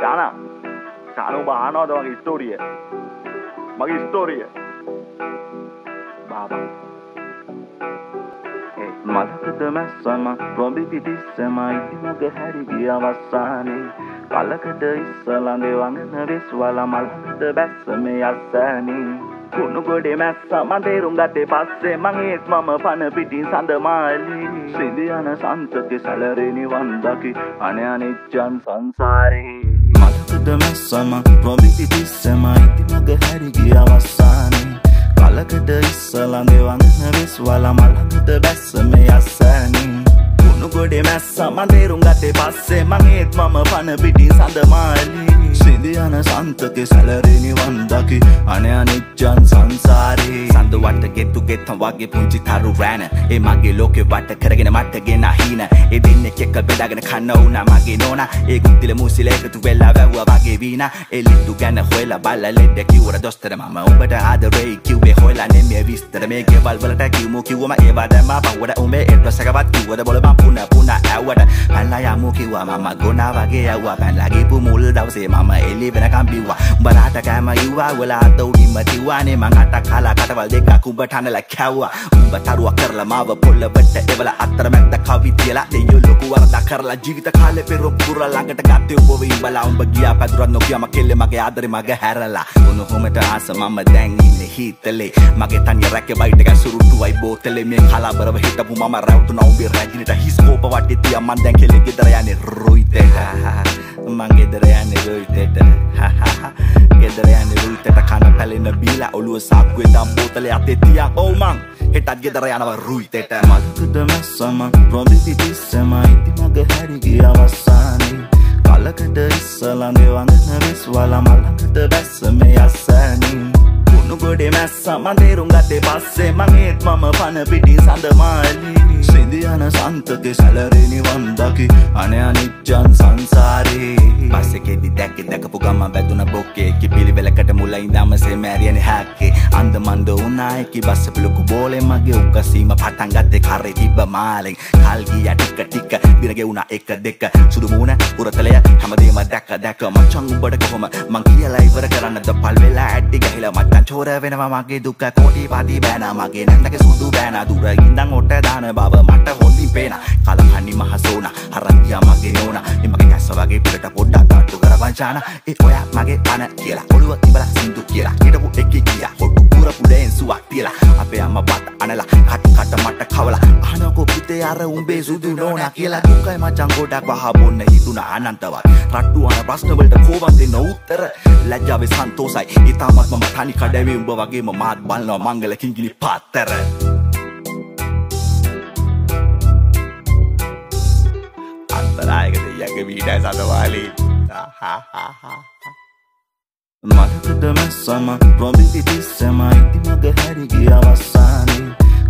යානා කානු බානවද මගේ ස්ටෝරිය? මගේ ස්ටෝරිය. බාබා. මලකද මැස්සම රොබි පිටිස්සම ඉතිමග හැරිගිය අවස්සානේ කලකද ඉස්සලඳේ වඟන වෙස්වල මලකද බැස්සම යස්සෑනේ කුණු ගොඩේ මැස්ස මතේරුම් ගතේ පස්සේ මගේත් මම පන පිටින් සඳමාලි සිදියන සන්තක සැලරෙනි වන්දකි අනයනිච්චන් සංසාරේ. මලකද මැස්සම. රොබි පිටිස්සම ඉතිමග හැරිගිය අවස්සානේ කලකට ඉස්සලඳේ වඟන වෙස්වල මලකද බැස්සම යස්සෑනේ කුණු ගොඩේ මැස්ස මතේරුම් ගතේ පස්සේ මගේත් මම පන පිටින් සඳමාලි සිදියන සන්තක සැලරෙනි වන්දකි. අනයනිච්චන් සංසාරේ. සඳ වට ගෙත්තු ගෙත්තම් වගේ පුංචි තරු රෑන. ඒ මගේ ලෝකෙ වට කරගෙන මටගෙන හින ඒ දෙන්නෙක් එක්ක බෙදාගෙන කන්න වුණා මගේ නෝනා. ඒ ගුන්තිල මුසිල එකතු වෙලා වැව්වා වගේ වීනා ඒ ලිට්ටු ගැන හොයලා බලලා ලෙඩ කිව්වර දොස්තර මම උඹට ආදරේ කිව්වේ හොයලා නෙමෙයි විස්තර. මේ ගෙවල් වලට කිව්මු කිව්වම ඒවා දැම්ම පවුවට උඹේ එඩ්‍රසකවත් කිව්වද බොල මම පුන පුන ඇව්වට. පැනලා යමු කිව්වා මම ගොනා වගේ ඇව්වා. පැනලා ගිපු මුල් දවසේ මම එලි වෙනකම් බිව්වා උඹලාට කෑම ඉව්වා වල අත උඩින්ම තිව්වානේ මං අටක් කාලා කටවල් දෙකක් උඹ ටනලා කැව්වා. උඹ තරුවක් කරලා මාව පොල්ලවට එවල අතරමැද්ද කවි තියලා දෙයියෝ ලොකු වරදක් කරලා ජීවිත කාලේ පෙරොම් පුරලා ළඟට ගත්තේ උඹ ඉඹලා උඹ ගියා පැදුරක් නොකිය මකෙල්ලේ මගේ ආදරේ මගේ හැරලා. උණු හොමට ආස මම දැන් ඉන්නේ හීතලේ. මගේ තනිය රැකේ බයිට් එක සුරුට්ටුවයි බෝතලේ. මේ කලබරව හිටපු මම රැවටුණා උඹේ රැජිනට හිස්කෝප වටේ තියා මන් දැන් කෙල්ලේ ගෙදර යන්නේ රුයිතේ. මං ගෙදර යන්නේ රුයිතේට ගෙදර යන්නේ රුයිතේට කන පැලෙන බීලා ඔළුව සාක්කුවේ දම් බෝතලේ අතේ තියා. ඔව් මං. හෙටත් ගෙදර යනවා රුයිතේට මල්කද මැස්සම රොබි පිටිස්සම ඉතිමග හැරිගිය අවස්සානේ කලකට ඉස්සලඳේ වඟන වෙස්වල මලකට බැස්සම යස්සෑනේ කුණු ගොඩේ මැස්ස. මතේරුම් ගතේ පස්සේ මගේත් මම පන පිටින් සඳමාලි. සිදියන සන්තක සැලරෙනි වන්දකි අනයනිච්චන් සංසාරේ. පස්සෙකෙදි දැක්ක දැකපු ගම බැදුන බොක්කේ. පිළිවෙලකට මුල ඉඳම සෙමෑරියන හැක්කේ. අන්ද මන්ද උනායකි බස්ස පිලොකු බෝලෙ මගේ උකසීම පටන් ගත්තේ කරේ තිබ්බ මාලෙන්. කල් ගියා ටික ටික දිනගේ උනා එක දෙක. සුදු මූණ උරතලය හැමදේම දැක්ක දැක්ක මචං උඹට කොහොම? මං කියලා ඉවර කරන්නද? පල් වෙලා ඇඩ්ඩි ගහිලා මචං චෝර වෙනවා මගේ දුක. කෝටි පාටි බෑන මගේ නැන්දගේ සුදු බෑන. දුර ඉඳන් ඔට දාන බව මට හොඳින් පේන. කලහන්නි මහසෝන හරන්තියා මගේ නෝන. එමගේ කැස්ස වගේ පිටට පොඩ්ඩක් අට්ටු කරවංචාන ඒ ඔයා මගේ පන කියලා. ඔළුව තිබලා සින්දු කියලා. හිටපු එකේ ගියා හොට්ටු පුරපු ලෙන් සුවක් තියලා අපේ අම්මා බත් අනලා කට කට මට කවලා. අහනකෝ පුතේ අර උඹේ සුදු නෝනා කියලා. දුකයි මචං ගොඩක් වහ බොන්න හිතුණා අනන්තවත්. රට්ටු අන ප්‍රශ්න වලට කෝවන් දෙන්න උත්තර. ලැජ්ජාවේ සන්තෝසයි. ඊටමත් මම තනි කඩවේ උඹ වගේම මාත් බලනවා මංගල කිංගිලි පාත්තර. අන්තරායක දෙයගේ වීඩයි සඳවාලී මලකද මැස්සම රොබි පිටිස්සම ඉතිමග හැරිගිය අවස්සානේ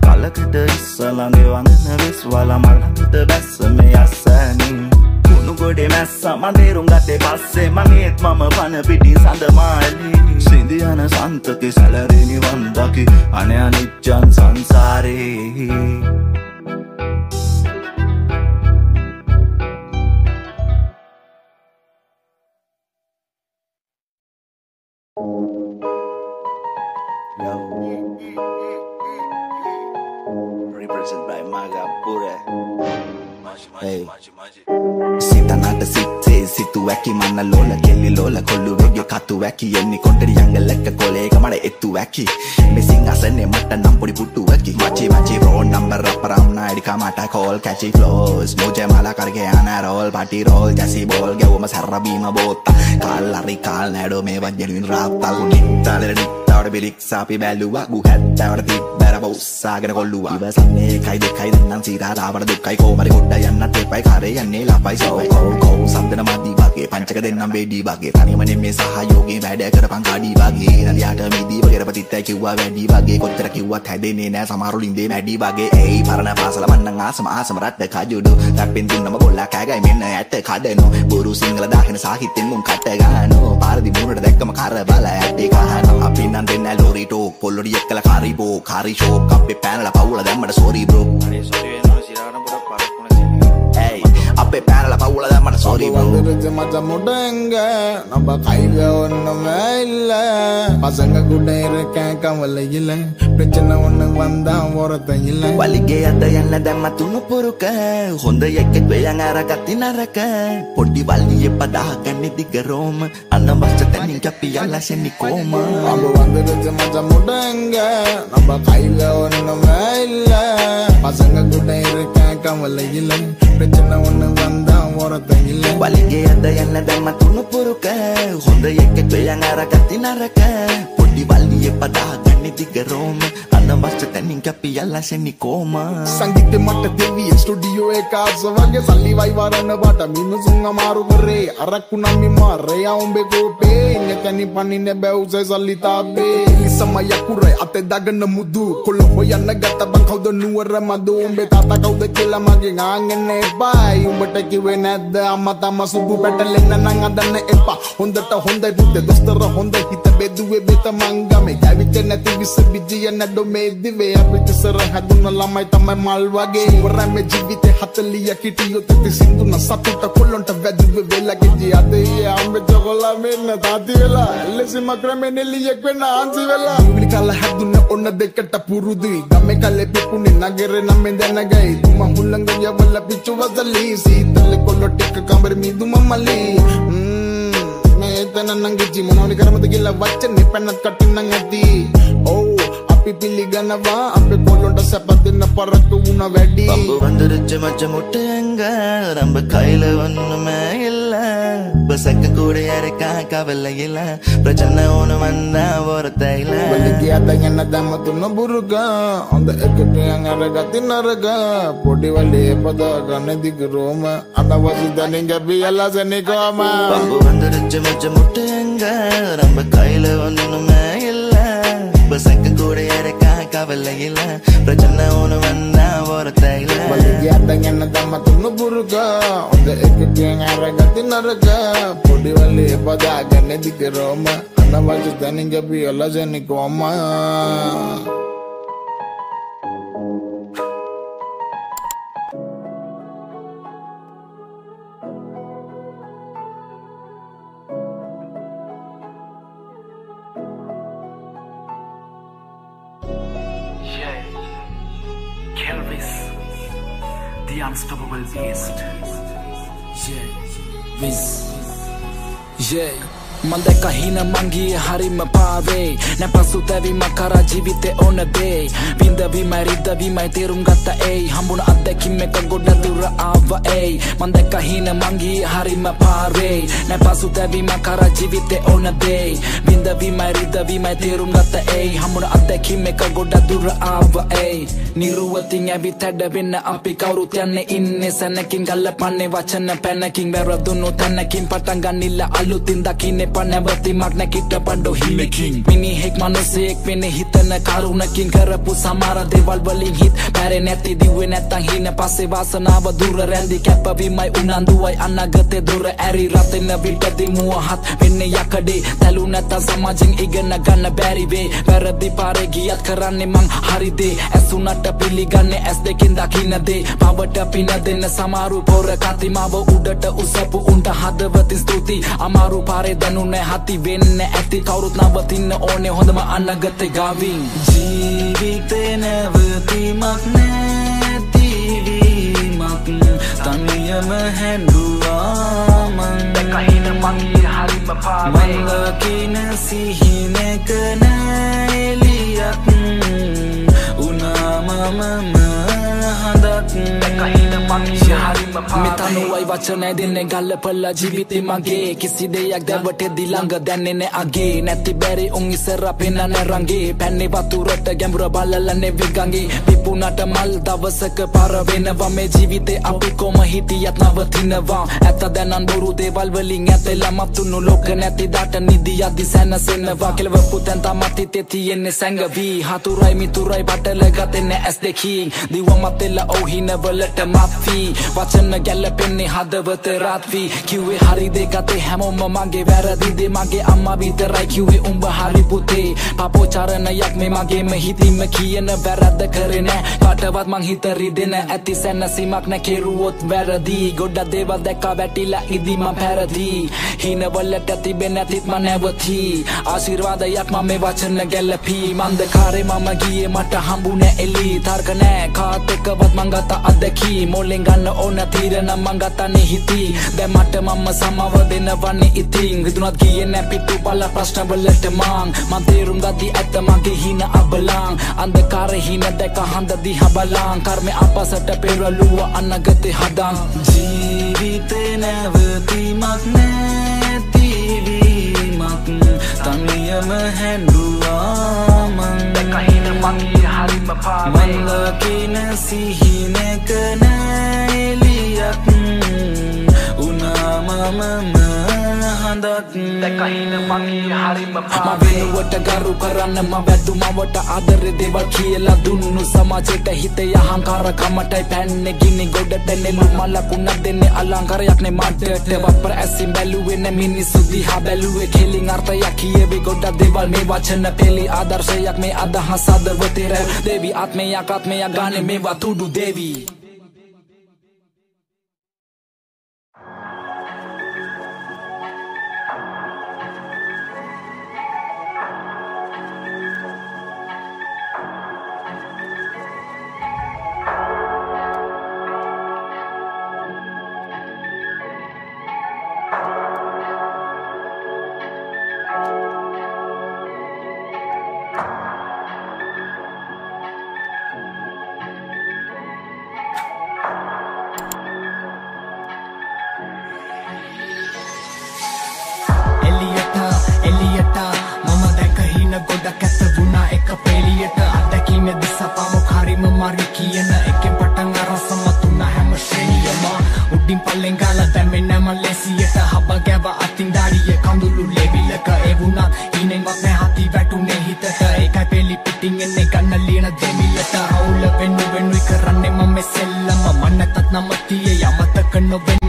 කලකට ඉස්සලඳේ වඟන වෙස්වල මලකද බැස්සම යස්සෑනේ කුණු ගොඩේ මැස්ස මතේරුම් ගතේ පස්සේ මගේත් මම පන පිටින් සඳමාලි. සිදියන සන්තක සැලරෙනි වන්දකි අනයනිච්චන් සංසාරේ. Represent සිත්තේ සිතු වැකි මන්න ලෝල කෙල්ලි ලෝල කොල්ලු වෙගේ කතු වැකි. එන්නි කොටරි යංගලෙක්ක කොලේක මට එත්තු වැකි. මෙසින් අසන්නේ මට නම් පොඩි පුට්ටු වැකි. මචි මචි රෝන් නම්බර අපරම් නාඩි කමට කෝල් කැචි ෆ්ලෝස් මොජේ මලා කරගේ යන රෝල් පටි රෝල් ජැසි බෝල් ගැවුම සරබීම බෝත්තා. කාල් ලරි කාල් නෑඩෝ මේ වජ්ජලින් රාත්තල්. නිත්තාලෙර නිත්තාවට බිලික් සාපි බැලුවා. ගු හැත්තවට තිබ්බැරබ උත්සාගෙන කොල්ලුවා. ඉවසන්නේ කයි දෙකයි දෙන්නම් සීතාතාවට දුක්කයි. කෝමරි ගොඩ්ඩ යන්නත් එපයි. කාරේ යන්නේ ලපයි සවයි කෝ කෝ සම්දන මදි වගේ පංචක දෙන්නම් බේඩි වගේ. තනිමනේ මේ සහයෝගේ වැඩ කරපන් කාඩි වගේ. නදියාට මිදී වගේ රපතිත්තයි කිව්වා වැඩි වගේ. කොච්චර කිව්වත් හැදෙන්නේ නෑ. සමහරු ලින්දේ මැඩි වගේ. එයි පරණ පාසල මන්නම් ආසම ආසම රට කජුඩු. රැප්පෙන් දුන්නම ගොල්ලා කෑගයි මෙන්න ඇත්ත කඩනෝ. බොරු සිංහල දාගෙන සාහිත්‍යෙන් මුන් කට ගහනෝ පාරදි මුණට දැක්කම කර බල ඇටේ කහනෝ අපි නම් දෙන්න ලෝරි ටෝක් පොල්ලොඩි එක්කලා කාරි බෝ කාරි ෂෝක් අපේ පැනලා පවුල දැම්මට සෝරි බ්‍රෝ අනේ සොරි වෙනවා அப்பே பேனல பவுல தான் மன சாரி வந்துருச்சு மச்ச முட்டை எங்க நம்ம கையில ஒண்ணுமே இல்ல. பசங்க கூட இருக்கேன் கவலை இல்ல. பிரச்சனை ஒண்ணு வந்தா ஒருத்தன் இல்ல. வலிக்கு அந்த என்ன தம்ம துணு பொறுக்க? ஹொந்த எக்க பேயங்கார கத்தி நரக்க பொட்டி வலி எப்பதா கண்ணி திகரோம் அண்ணன் வருஷ தண்ணி கப்பி எல்லாம் சென்னிக்கோமா? அவங்க வந்துருச்சு மச்ச முட்டை எங்க நம்ம கையில ஒண்ணுமே இல்ல. பசங்க கூட இருக்கேன் கவலை இல்லை. பிரச்சனை ஒண்ணு வந்தா ஓரத்தை இல்லை. வலிங்க அந்த என்ன தம்ம துணு புருக்க ஹொந்த எக்க பெயங்கார கத்தி நரக்க பொடி வலிய பதா கண்ணி திகரோம் அந்த வருஷத்தை நீங்க பியல்ல சென்னி கோமா சங்கீட்டு மட்ட தேவிய ஸ்டுடியோ காசு வாங்க. சல்லி வாய் வரன்னு பாட்ட மீனு சுங்க மாறு வரே அரக்கு நம்பி மாறையா உம்பே கோப்பே இங்க தண்ணி பண்ணின பேவுசை சல்லி தாப்பே. ලිසමය කුරේ අතේ දාගන්න මුදු. කොළ හොයන්න ගත්ත බං කවුද නුවර මදු? උඹේ තාත්තා කවුද කියලා මගේ ආගෙන එපායි. උඹට කිව්වේ නැද්ද? අම්මා තමා සුදු පැටලෙන්න නම් අදන්න එපා. හොඳට හොඳයි පුතේ දොස්තර හොඳ හිත බෙදුවේ බෙත මංගමේ ගැවිච්ච නැති විස බිජිය නැඩෝ මේ දිවේ. අපිට සර හැදුන ළමයි තමයි මල් වගේ. ඉවරයි ජීවිතේ 40 කිටියොත් ඇති සින්දුන සතුට කොල්ලොන්ට වැදුවේ වෙලගේ අදේ අම්බේ චොකලා මෙන්න තාති වෙලා එල්ලෙසිම ක්‍රමෙන් එළියෙක් වෙන්න ආන්සි වෙලා. දූවිලි කල හැදුන්න ඔන්න දෙකට පුරුදුයි. ගමේ කලේ පිපුණේ නගරේ නම් මෙන් දැනගයි තුම හුල්ලංග යවල පිච්චු වදලි. සීතල කොල්ල ටික කඹර මිදු මමලි මේතන නංගි ජි මොනෝනි කරමද කියලා වචනේ පැනත් කටින්නම් ඇති. ඕ අපි පිළිගනවා. අපේ කොල්ලොන්ට සැප දෙන්න පරක්කු වුණ වැඩි. බම්බු වඳුරච්ච මච්ච මුට්ටෙංග රම්බ කයිල වන්න මෑය. பசங்க கூட இருக்கா கவலை இல்ல. பிரச்சனை ஒண்ணு வந்தா ஒருத்தையில வலிக்காதங்க என்ன தம்ம துண்ண புருக்கா அந்த எக்கட்டு அங்க கத்தின இருக்கா பொடி வலி எப்பதா கண்ணதிக்கு ரோம அந்த வசதி நீங்க பி எல்லாம் சென்னிக்கோமா வந்துருச்சு மச்ச முட்டுங்க நம்ம கையில ஒண்ணுமே இல்ல. பசங்க கூட இருக்கா கவலை பிரச்சனை ஒண்ணு வந்தா ಅಡಂಗನ ತಮ್ಮ ತುನು ಬುರುಗ ಒಂದು ಎಕ್ಕಿಂಗ್ ಅರಗತಿ ನರಗ ಪುಡಿವಲ್ಲಿ ಪದಾಗ ನೆದಿಕೆ ರೋಮ ಅನ್ನವಾಜು ತನಿಗೆ ಬಿ ಎಲ್ಲ ಜನಿಕೋಮ East. Yeah. Biz. Yeah. මන්දැක හින මංගිය හරිම පාවේ. නැපසු තැවීම කර ජීවිතය ඕන දේ. විඳවීමයි රිද්දවීමයි තේරුම් ගත්ත ඒ හම්බුණ අත්දැකිම් එක ගොඩ දුර ආව ඒ මන්දැක හින මංගිය හරිම පාවේ. නැපසු තැවීම කර ජීවිතය ඕන දේ. විඳවීමයි රිද්දවීමයි තේරුම් ගත්ත ඒ හම්බුණ අත්දැකිම් එක ගොඩ දුර ආව ඒ නිරුවතින් ඇවිත් හැඩවෙන්න අපි කවුරුත් යන්නේ ඉන්නේ සැනකින් ගල්ලපන්නේ වචන පැනකින්. වැරදුණු තැනකින් පටන් ගන්නිල්ල අලුතින් දකින්න එපා නැවතිමක් නැකිට පණ්ඩෝ හිමකින් මිනිහෙක් මනුස්සයෙක් වෙන හිතන කරුණකින් කරපු සමහර දේවල් වලින් හිත පැරේ නැති දිව්වේ නැත්තං හින පස්සේ වාසනාව දුර රැඳි කැපවීමයි උනන්දුවයි අනාගතේ දුර ඇරි රතින විටදී මුවහත් වෙන්නේ යකඩේ. තැලු නැත්තං සමාජෙන් ඉගෙන ගන්න බැරි වේ. වැරදි පාරේ ගියත් කරන්නේ මං හරි දේ. ඇසුනට පිළිගන්නේ ඇස් දෙකින් දකින්න දේ. පවට පින දෙන්න සමාරු පොර කතිමාව උඩට උසපු උන්ට හදවතින් ස්තුති අමාරු පාරේ දැනුනේ හති වෙන්න ඇති කවුරුත් නවතින්න ඕනේ හොඳම අන්නගත ගාවින් ජීවිතේ නැවතීමක් නැතිවීමක් තනියම හැඩුවාමන් Kahin mangi harim pawe. මංගකින සිහිනක නෑලියක් උනාමමම හදක් Kahin mangi harim මෙතනුවයි වචනය දෙන්නේ ගල්ලපල්ල ජීවිතේ මගේ. කිසි දෙයක් දැවටෙදි ළඟ දැන්නේ නෑ අගේ. නැති බැරි උන් ඉස්සර පෙන්නන රංගේ. පැන්නේ වතුරට ගැඹුර බලලන්නේ වෙගංගේ පිපුණට මල් දවසක පාර වෙනවා මේ ජීවිතේ. අපි කොම හිටියත් නවතිනවා. ඇත්ත දැනන් බොරු දේවල් වලින් ඇතෙලා මතුණු ලෝක නැති දාට නිදියදි සැනසෙනවා කෙලවපු තැන් තමත් හිතේ තියෙන්නේ සැඟවී. හතුරයි මිතුරයි පටල ගතෙන්නේ ඇස් දෙකින්. දිව මතෙලා ඔව් හිනවලට මත්වී. වචන ගැල්ලපෙන්නේ හදවත රත්වී. කිව්වේ හරි දෙකතේ හැමෝම මගේ වැරදිදේ. මගේ අම්මා විතරයි කිව්වේ උඹ හරි පුතේ. පපෝචරණයක් මේ මගේම හිතින්ම කියන වැරද්ද කරේ නෑ. කාටවත් මං හිත රිදෙන ඇති සැනසීමක් නැ. කෙරුවොත් වැරදි. ගොඩක් දේවල් දැක්කා වැටිලා ඉදි මං පැරදි. හිනවලට තිබෙන ඇතිත් මං නැවතී. ආශිර්වාදයක් මම මේ වචන ගැල්ලපී මන්දකාරේ මම ගියේ මට හම්බුනේ එලි තර්ක නෑ. කාත් එක්කවත් මං ගත අදකී මොලෙන් ගන්න ඕන තීරණ මං ගතනේ හිතී දැන් මට මම සමව දෙනවන්නේ ඉතින්. විදුනත් ගියේ නෑ පිටු බල ප්‍රශ්න වලට මං. මං තේරුම් ගති ඇත්ත මගේ හින අබලං. අන්ධකාරේ හින දැක හඳ දිහා බලං. කර්මේ අපසට පෙරළුව අනගතේ හදන් ජීවිතේ නැවතීමක් නැතිවීමක් තනියම හැන්ඩුවා මං. Dekahin maki harim pave මල්ලකින සිහිනක නෑලියක් උනාමමම හඳක් Dekahin maki harim ම pave වෙනුවට ගරු කරන්න ම වැදු මවට ආදර දෙවල් කියලා දුන්නු සමාජයට හිතේ අහංකාරකමටයි පැන්නේ. ගිනි ගොඩට නෙළු මලකුණ දෙන්නේ අලංකාරයක් නේ මටට වප්පර ඇසින් බැලුවේ නේ මිනිස්සු දිහා බැලුවේ. කෙලින් අර්ථයක් කියවේ ගොඩක් දේවල්. මේ වචන පෙළි ආදර්ශයක් මේ අදහස් අදවතේ රැව් දෙවි ආත්මයක් ආත්මයක් ගානේ මේවා තුඩු දෙවි. ගොඩක් ඇත වුණා එක පෙලියට අත්දැකීම දිසපාමොක් හරිම මරි කියන එකෙන් පටන් අරසම තුන්න හැම ශ්‍රේණියම. උඩින් පල්ලෙන් ගාලා දැම්මේ නැම ලෙසියට. හබ ගැව අතින් දාඩිය කඳුළු ලෙවිලක ඒ වුණත් හිනෙන්වත් නැ හති වැටුනේ හිතට. ඒකයි පෙලි පිටින් එන්නේ ගන්න ලියන දෙමිලට අවුල වෙන්නු වෙනුයි කරන්නේ මම සෙල්ලම. මන්නතත් නම තියේ යමතක නොවෙන්නම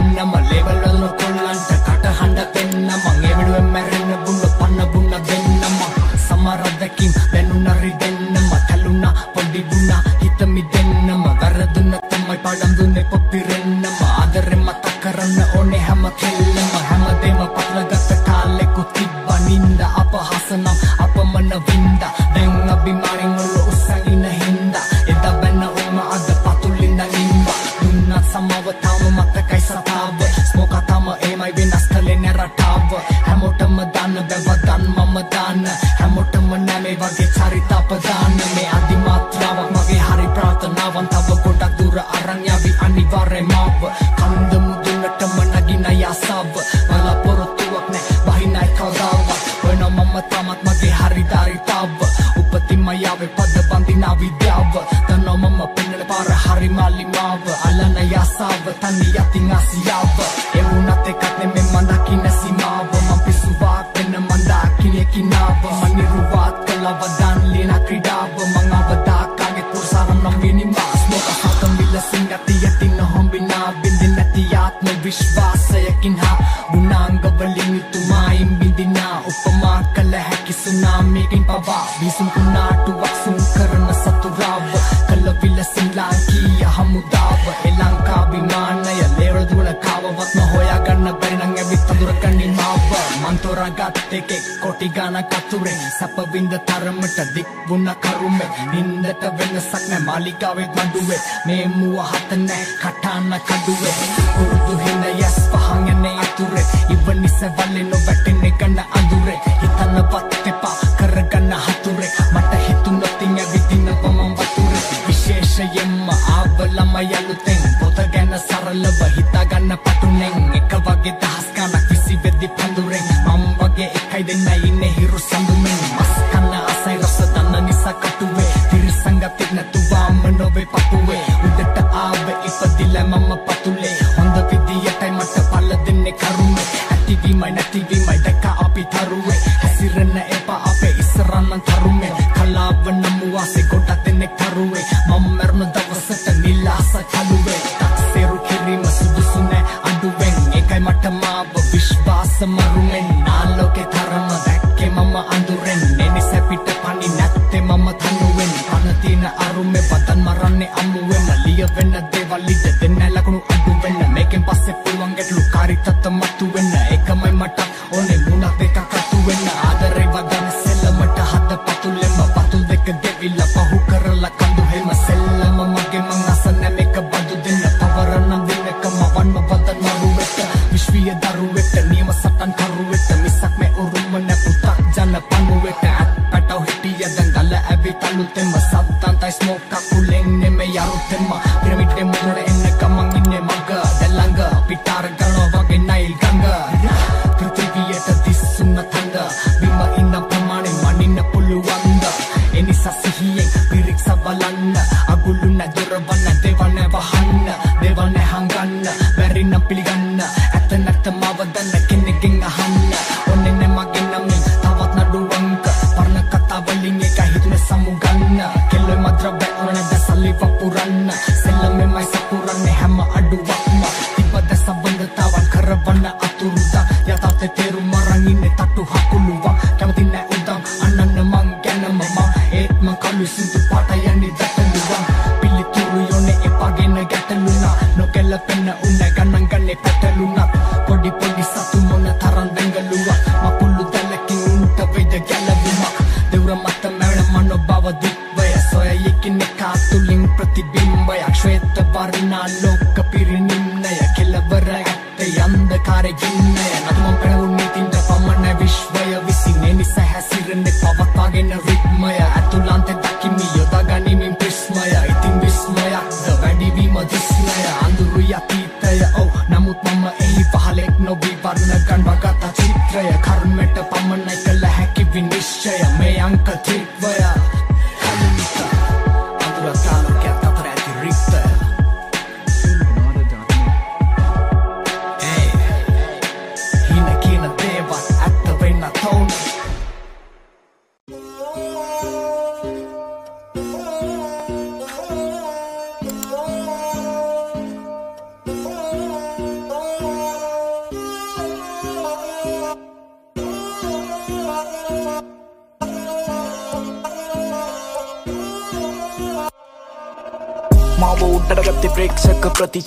විශ්වාසයකින් හා ගුණාංග වලින් යුතුමායින් බින්දිනා උපමා කළ හැකි සුනාමියකින් පවා විසුම් කුණාටුවක් සුම් කරන සතුරාව කළ විලසින් ලාංකීය හමුදාව ඒ ලංකා විමානය ලේවල දුවන කාවවත් නොහොයා ගන්න බැරි නම් ඇවිත් අඳුරගන්නේ මාව මන් තෝරාගත් එකෙක් කොටි ගාන කතුරෙන් සැප වින්ද තරමට දික් වුණ කරුමේ නින්දට වෙනසක් නැ මාලිකාවේ මඩුවේ මේ මුව හත නැ Katana කඩුවේ කුරුදු හිඳ se vale, no back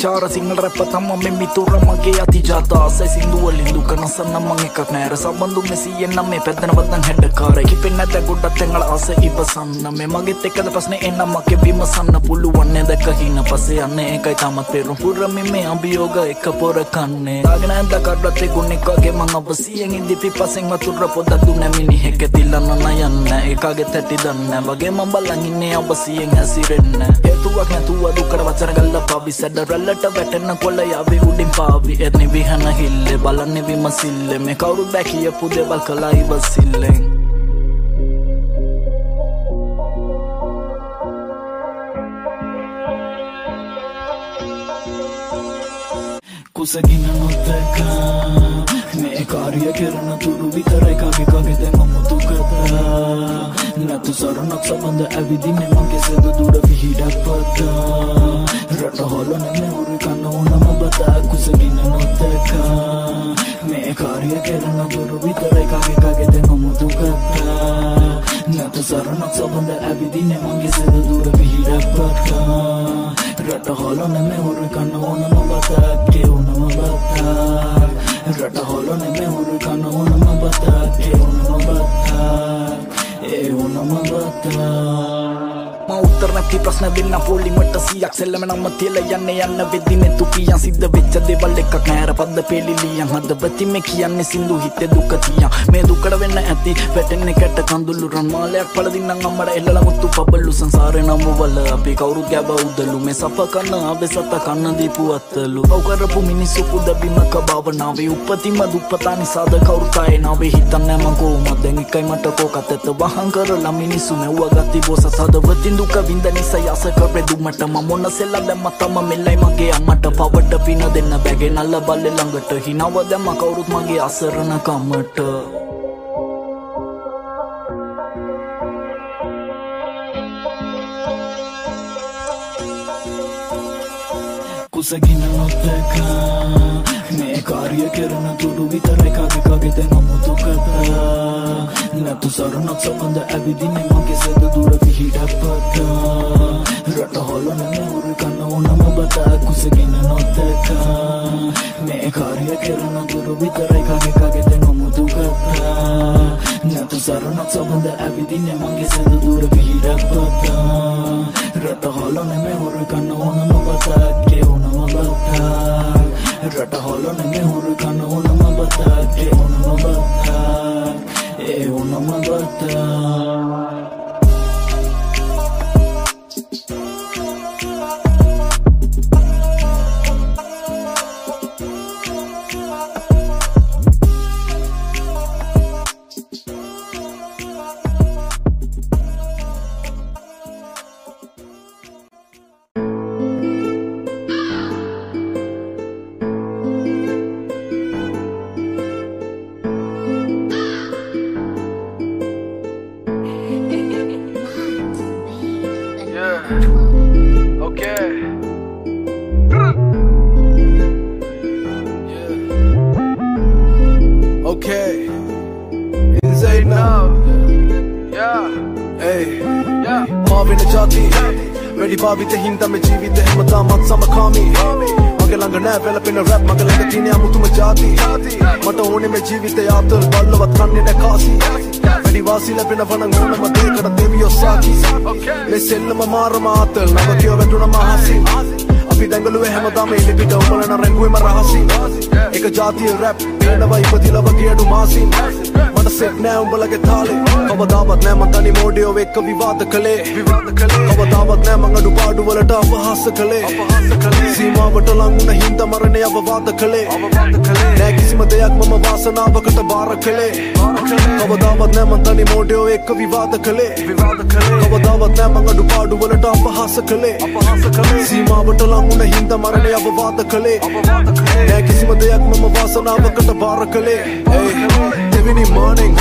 ප්‍රේක්ෂක ප්‍රතිචාර සිංහල රැප තම මෙ මිතුර මගේ අතිජාතාසයි සිින්දුවලින් දුක නසන්න මං එකක් නෑර සබඳු මෙසියෙන් නම් මේ පැත්තන වදන් හැඩකාර කිපෙන් නැත ගොඩත් එංගල අස ඉවසන්න මේ මගෙත් එකද ප්‍රශ්න එන්න මගේ විමසන්න පුළුවන්නේ දැක හින පසේ යන්න ඒකයි තමත් පෙරුම් පුරමි මේ අභියෝග එක පොර කන්නේ දාගෙන ඇද කඩත්තේ ගුණෙක් වගේ මං අවසියෙන් ඉදිපි පසෙන් වතුර පොදක් දුන්න මිනිහෙක තිල්ලන්න නයන්න ඒකාගේ තැටි දන්න වගේ මං බලන් ඉන්නේ අවසියෙන් හැසිරෙන්න හේතුවක් නැතුව දුකට වචන ගල්ල පවි සැඩ රැල්ලට වැටෙන්න කොල්ල යාවි උඩින් පාවි. එත්නි විහන හිල්ලෙ බලන්න විමසිල්ලෙ. මේ කවුරු බෑ කියපු දෙවල් කලා ඉවසිල්ලෙන්. කුසගින නොත්තක මේ කාරිය කරන තුරු විතරයි කගේ කගේ දැන් අමුතු කතා නැතු සරණක් සබඳ ඇවිදින්නේ මගේ සෙද දුර සබඳ ඇවිදින්නේ මගේ සෙද දුර විහිඩක් පතා රට හොලන මෙවුරු කන්න ඕනම බතා කෙවුනම බතා රට හොලන මෙවුරු කන්න ඕනම බතා කෙවුනම බතා ඒ ඕනම බතා මා උත්තර නැති ප්‍රශ්න දෙන්න පොලිමට සියක් සෙල්ලම නම්ම තියල යන්න යන්න වෙදින තුකියන් සිද්ධ වෙච්ච දෙවල් එකක්. නෑර පද්ද පෙලිලියන් හදවති මේ කියන්නේ සින්දු හිතේ දුක තියන්. මේ දුකට වෙන්න ඇති වැටෙන්නේ කැට කඳුළු රන් මාලයක් පළදින්නම් අම්මට එල්ලලා මුතු පබළු සංසාරේ නම් වල අපි කවුරුත් ගැබ උදලු. මේ සප කන්න ආවේ සත කන්න දීපු අත්තලු. පව් කරපු මිනිස්සු පුද බිමක භාවනාවේ උපතිම දුප්පතා නිසාද කවුරුත් ආයේ නාවේ හිතන්නේ මං කොහොමද? දැන් එකයි මට කෝකත් ඇත වහං කරලා මිනිස්සු මෙව්ව ගති බොස සදවතින් දුක විඳ නිසා යස කරේ දුමට මම මොන සෙල්ල දැම්ම තම මෙල්ලයි මගේ අම්මට පවට පින දෙන්න බැගේ නල්ල බල්ලේ ළඟට. හිනව දැම්ම කවුරුත් මගේ අසරණ කමට. කුසගින නොත්තක මේ කාරිය කෙරන තුඩු විතරයි කගේ කගෙත නොමුතු කතා නැතු සරණක් සබඳ ඇවිදින්නේ මගේ සෙද දුර පිහිටපත. රට හොලන මෙහුරු කන්න ඕනම බතා කුසගෙන නොතක මේ කාරිය කෙරන තුඩු විතරයි කගේ කගෙත නොමුතු කතා නැතු සරණක් සබඳ ඇවිදින්නේ මගේ සෙද දුර පිහිටපත. රට හොලන මෙහුරු කන්න ඕනම බතා ගේ ඕනම බතා. රට හොලන මෙහුරු කන්න ඕනම බතා ගේ ඕනම බතා ඒ ඕනම බතා වැඩි වාසි ලැබෙන වනං ඕනම දෙයකට දෙවියෝ සාකි. මේ සෙල්ලම මාරම ආතල් නවතියෝ වැටුණ මහසි. අපි දැඟලුවේ හැමදාම එලිපිට උඹලන රැඟුවෙම රහසින් එක ජාතිය රැප් පේනවා ඉපදිලා වගේ අඩු මාසින් මට සෙට් නෑ උඹලගේ තාලේ කවදාවත් නෑ මං තනි මෝඩියෝ එක්ක විවාද කළේ විවාද කළේ කවදාවත් නෑ මං අඩු පාඩු වලට අපහාස කළේ අපහාස කළේ සීමාවට ලං වුණ හින්දා මරණය අවවාද කළේ අවවාද කළේ නෑ කිසිම දෙයක් මම වාසනාවකට බාර කළේ කවදාවත් නෑ මං තනි මෝඩියෝ එක්ක විවාද කළේ විවාද කළේ කවදාවත් නෑ මං අඩු පාඩු වලට අපහාස කළේ අපහාස කළේ සීමාවට ලං වුණ හින්දා මරණය අවවාද කළේ අවවාද කළේ නෑ කිසිම දෙයක් මම වාසනාවකට බාර කළේ දෙවිනි මානෙන්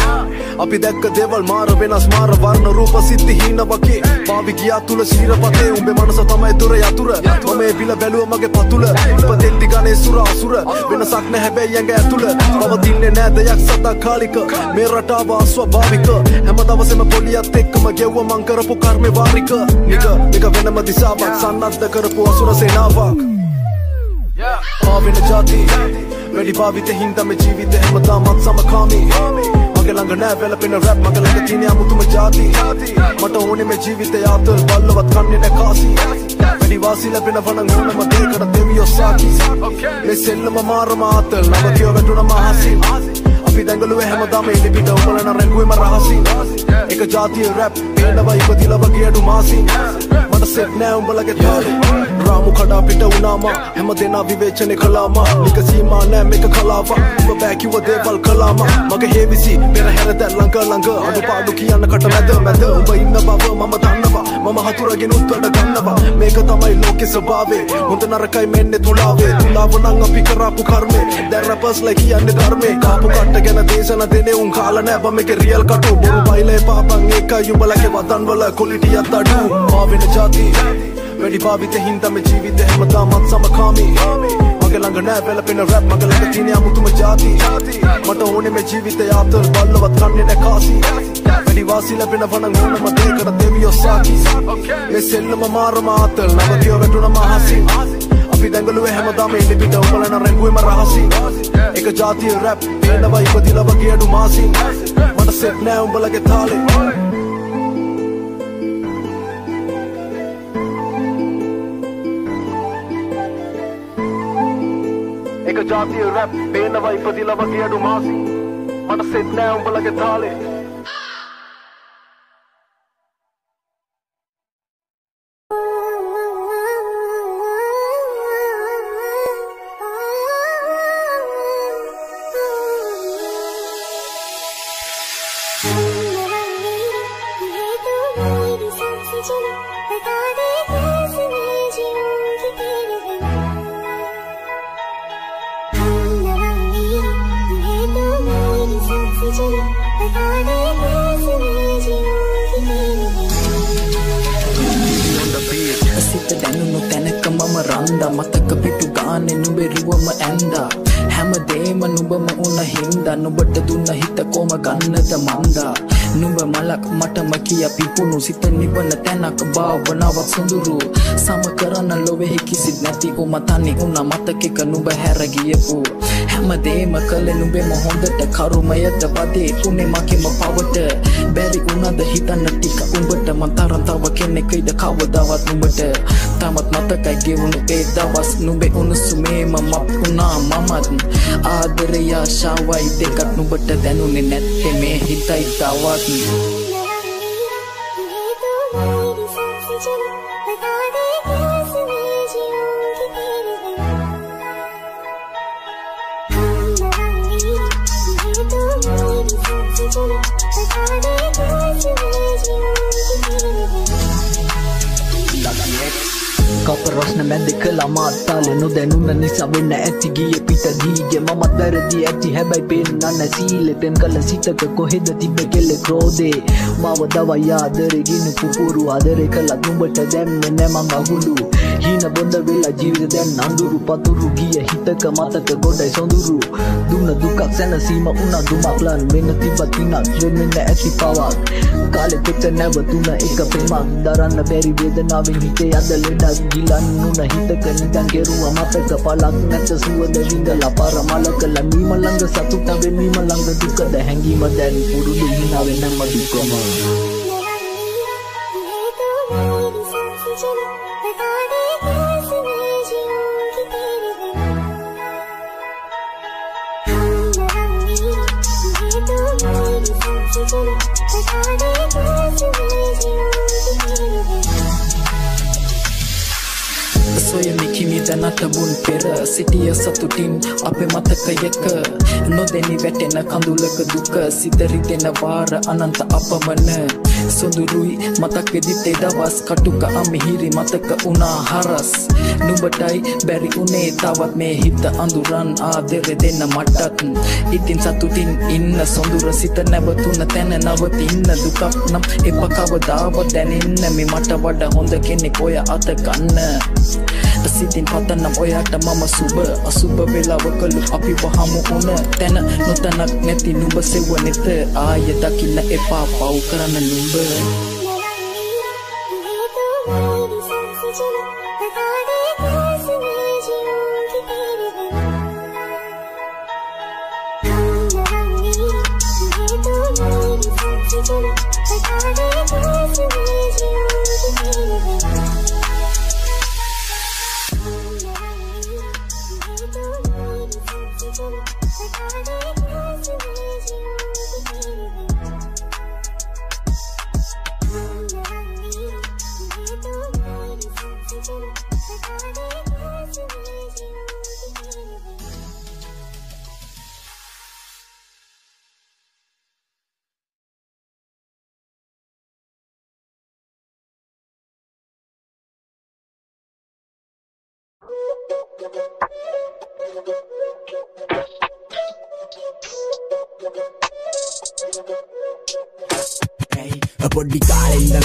අපි දැක්ක දෙවල් මාර වෙනස් මාර වර්ණ රූප සිද්ධි හීන වගේ. පාවි ගියා තුල ශීරපතේ. උඹේ මනස තමයි දුර යතුර. මම ඒ පිළ බැලුව මගේ පතුල. ඉපදෙද්දි ගනේ සුර අසුර වෙනසක් නැහැ හැබැයි ඇඟ ඇතුළ පවතින්නේ නෑ දෙයක් සදා කාලික මේ රටාව අස්වභාවික. හැම දවසෙම පොලියත් එක්කම ගෙව්ව මං කරපු කර්මේ වාරික. නික නික වෙනම දිසාවක්. සන්නද්ධ කරපු අසුර සේනාවක්. පාවෙන ජාති වැඩි භාවිත හින්දම ජීවිත හැමදාමත් සමකාමී. මගේ ළඟ නෑ වැළපෙන රැප් මගේ ළඟ තියෙන අමුතුම ජාති මට ඕනේ මේ ජීවිතය ආතල් බල්ලවත් කන්නේ නෑ කාසි. වැඩි වාසි ලැබෙන වනං ඕනම දෙයකට දෙවියෝ සාකි. මේ සෙල්ලම මාරම ආතල් නවතියෝ වැටුණ මහසි අපි දැඟලුවේ හැමදාම එලිපිට උඹලන රැඟුවෙම රහසින් එක ජාතිය රැප් පේනවා ඉපදිලා වගේ අඩු මාසින් මට සෙට් නෑ උඹලගේ තාලේ. රාමු කඩා පිට වුණාම හැම දෙනා විවේචනය කළාම. නික සීමා නෑ මේක කලාව. උඹ බෑකිව දේවල් කළාම මගේ හේවිසි පෙරහැර දැන් ළඟ ළඟ අඩුපාඩු කියන්න කට මැද මැද. උඹ ඉන්න බව මම දන්නවා. මම හතුරගෙන උත්වඩ ගන්නවා. මේක තමයි ලෝකෙ ස්වභාවය. හොඳ නරකයි මෙන්නේ තුලාවේ. තුලාව නම් අපි කරාපු කර්මේ දැන් රැපර්ස් ලයි කියන්නේ ධර්මේ කාපු කට්ට ගැන දේශන දෙනේ උන් කාලා නෑ. බම් මේකේ රියල් කටු. බොරු බයිලේ පාපන් ඒකයි උඹලගේ වදන් වල ක්වොලිටියක් අඩු පාවෙන ජාති වැඩි භාවිත හින්දම ජීවිත හැමදාමත් සමකාමී. මගේ ළඟ නෑ වැළපෙන රැප් මගේ ළඟ තියෙන අමුතුම ජාති. මට ඕනේ මේ ජීවිතය ආතල් බල්ලවත් කන්නේ නෑ කාසි. වැඩි වාසි ලැබෙන වනං ඕනම දෙයකට දෙවියෝ සාකි. මේ සෙල්ලම මාරම ආතල් නවතියෝ වැටුණ මහසි අපි දැඟලුවේ හැමදාම එලිපිට උඹලන රැඟුවෙම රහසින් එක ජාතිය රැප් පේනවා ඉපදිලා වගේ අඩු මාසින්. මට සෙට් නෑ උඹලගේ තාලේ. එක ජාතිය රැප් පේනවා ඉපදිලා වගේ අඩු මාසි මට සෙට් නෑ උඹලගේ තාලේ. සිත නිවන තැනක් භාවනාවක් සොඳුරු. සම කරන්න ලොවෙහි කිසිත් නැති උම තනි උන්න මතකෙක නුඹ හැරගියපු හැමදේම කළ නුඹෙම හොඳට කරුමයද වදේ තුනේ මකෙම පවට. බැරි උනද හිතන්න ටික උඹට මතරම් තව කෙනෙකයිද කවදාවත් නුඹට. තමත් මතකයි ගෙවුණු ඒ දවස් නුඹේ උණුසුමේම මප් වුණා මමත්. ආදරය ආශාවයි දෙකක් නුඹට දැනුනේ නැත්තේ මේ හිතයි තවත්. රස්න මැද කලා මාත්තාල නොදැනුන්න නිසා වෙන්න ඇති ගිය පිට දීගේ. මමත් වැරදි ඇති හැබැයි පෙන්නන්න සීලෙතෙන් කල සිතක කොහෙද තිබ කෙල්ල ක්‍රෝධේ? මව දවයි ආදරගෙන පුපුරු ආදරය කළත් නුඹට දැම්ම නැමං අහුළු හීන බොඳ වෙලා ජීවිත දැන් අඳුරු පතුරු ගිය හිතක මතක ගොඩයි සොඳුරු. දුන්න දුකක් සැනසීම උනා දුමක්ලන් මෙන්න තිබත් විනක් වෙන්න ඇති පවක්. කාලෙ පෙත නැවතුන එක පෙමක් දරන්න බැරි වේදනාවෙන් හිතේ අද ලෙඩක් ගිලන් උන හිතක නිදන් කෙරුව මතක පලක් නැත සුවද විඳලා පර මලකල මීම ළඟ සතුට වෙන්නීම ළඟ දුකද හැඟීම දැන් පුරුදු හිනාවෙන් නැම දුකම. Take all නටබුන් පෙර සිටිය සතුටින් අපේ මතකයක නොදැනි වැටෙන කඳුලක දුක සිදරිදෙන වාර අනන්ත අපමණ සොඳුරුයි මතක්වෙදිත්තේ දවස් කටුක අමිහිරි මතක උනා හරස්. නුබටයි බැරි උනේ තවත් මේ හිත අඳුරන් ආදෙර දෙන්න මටත්. ඉතින් සතුටින් ඉන්න සොඳුර සිත නැවතුන තැන නවතින්න දුකක් නම් එප කවදාවත් දැනෙන්න මේ මට වඩා හොඳ කෙනෙක් ඔය අත ගන්න. සිතින් පතනම් ඔයාට මම සුබ අසුබ වෙලාවකලු අපි වහමු උන තැන. නොතැනක් නැති නුඹ සෙව නෙත. ආය දකින්න එපා පව් කරන්න නුඹ.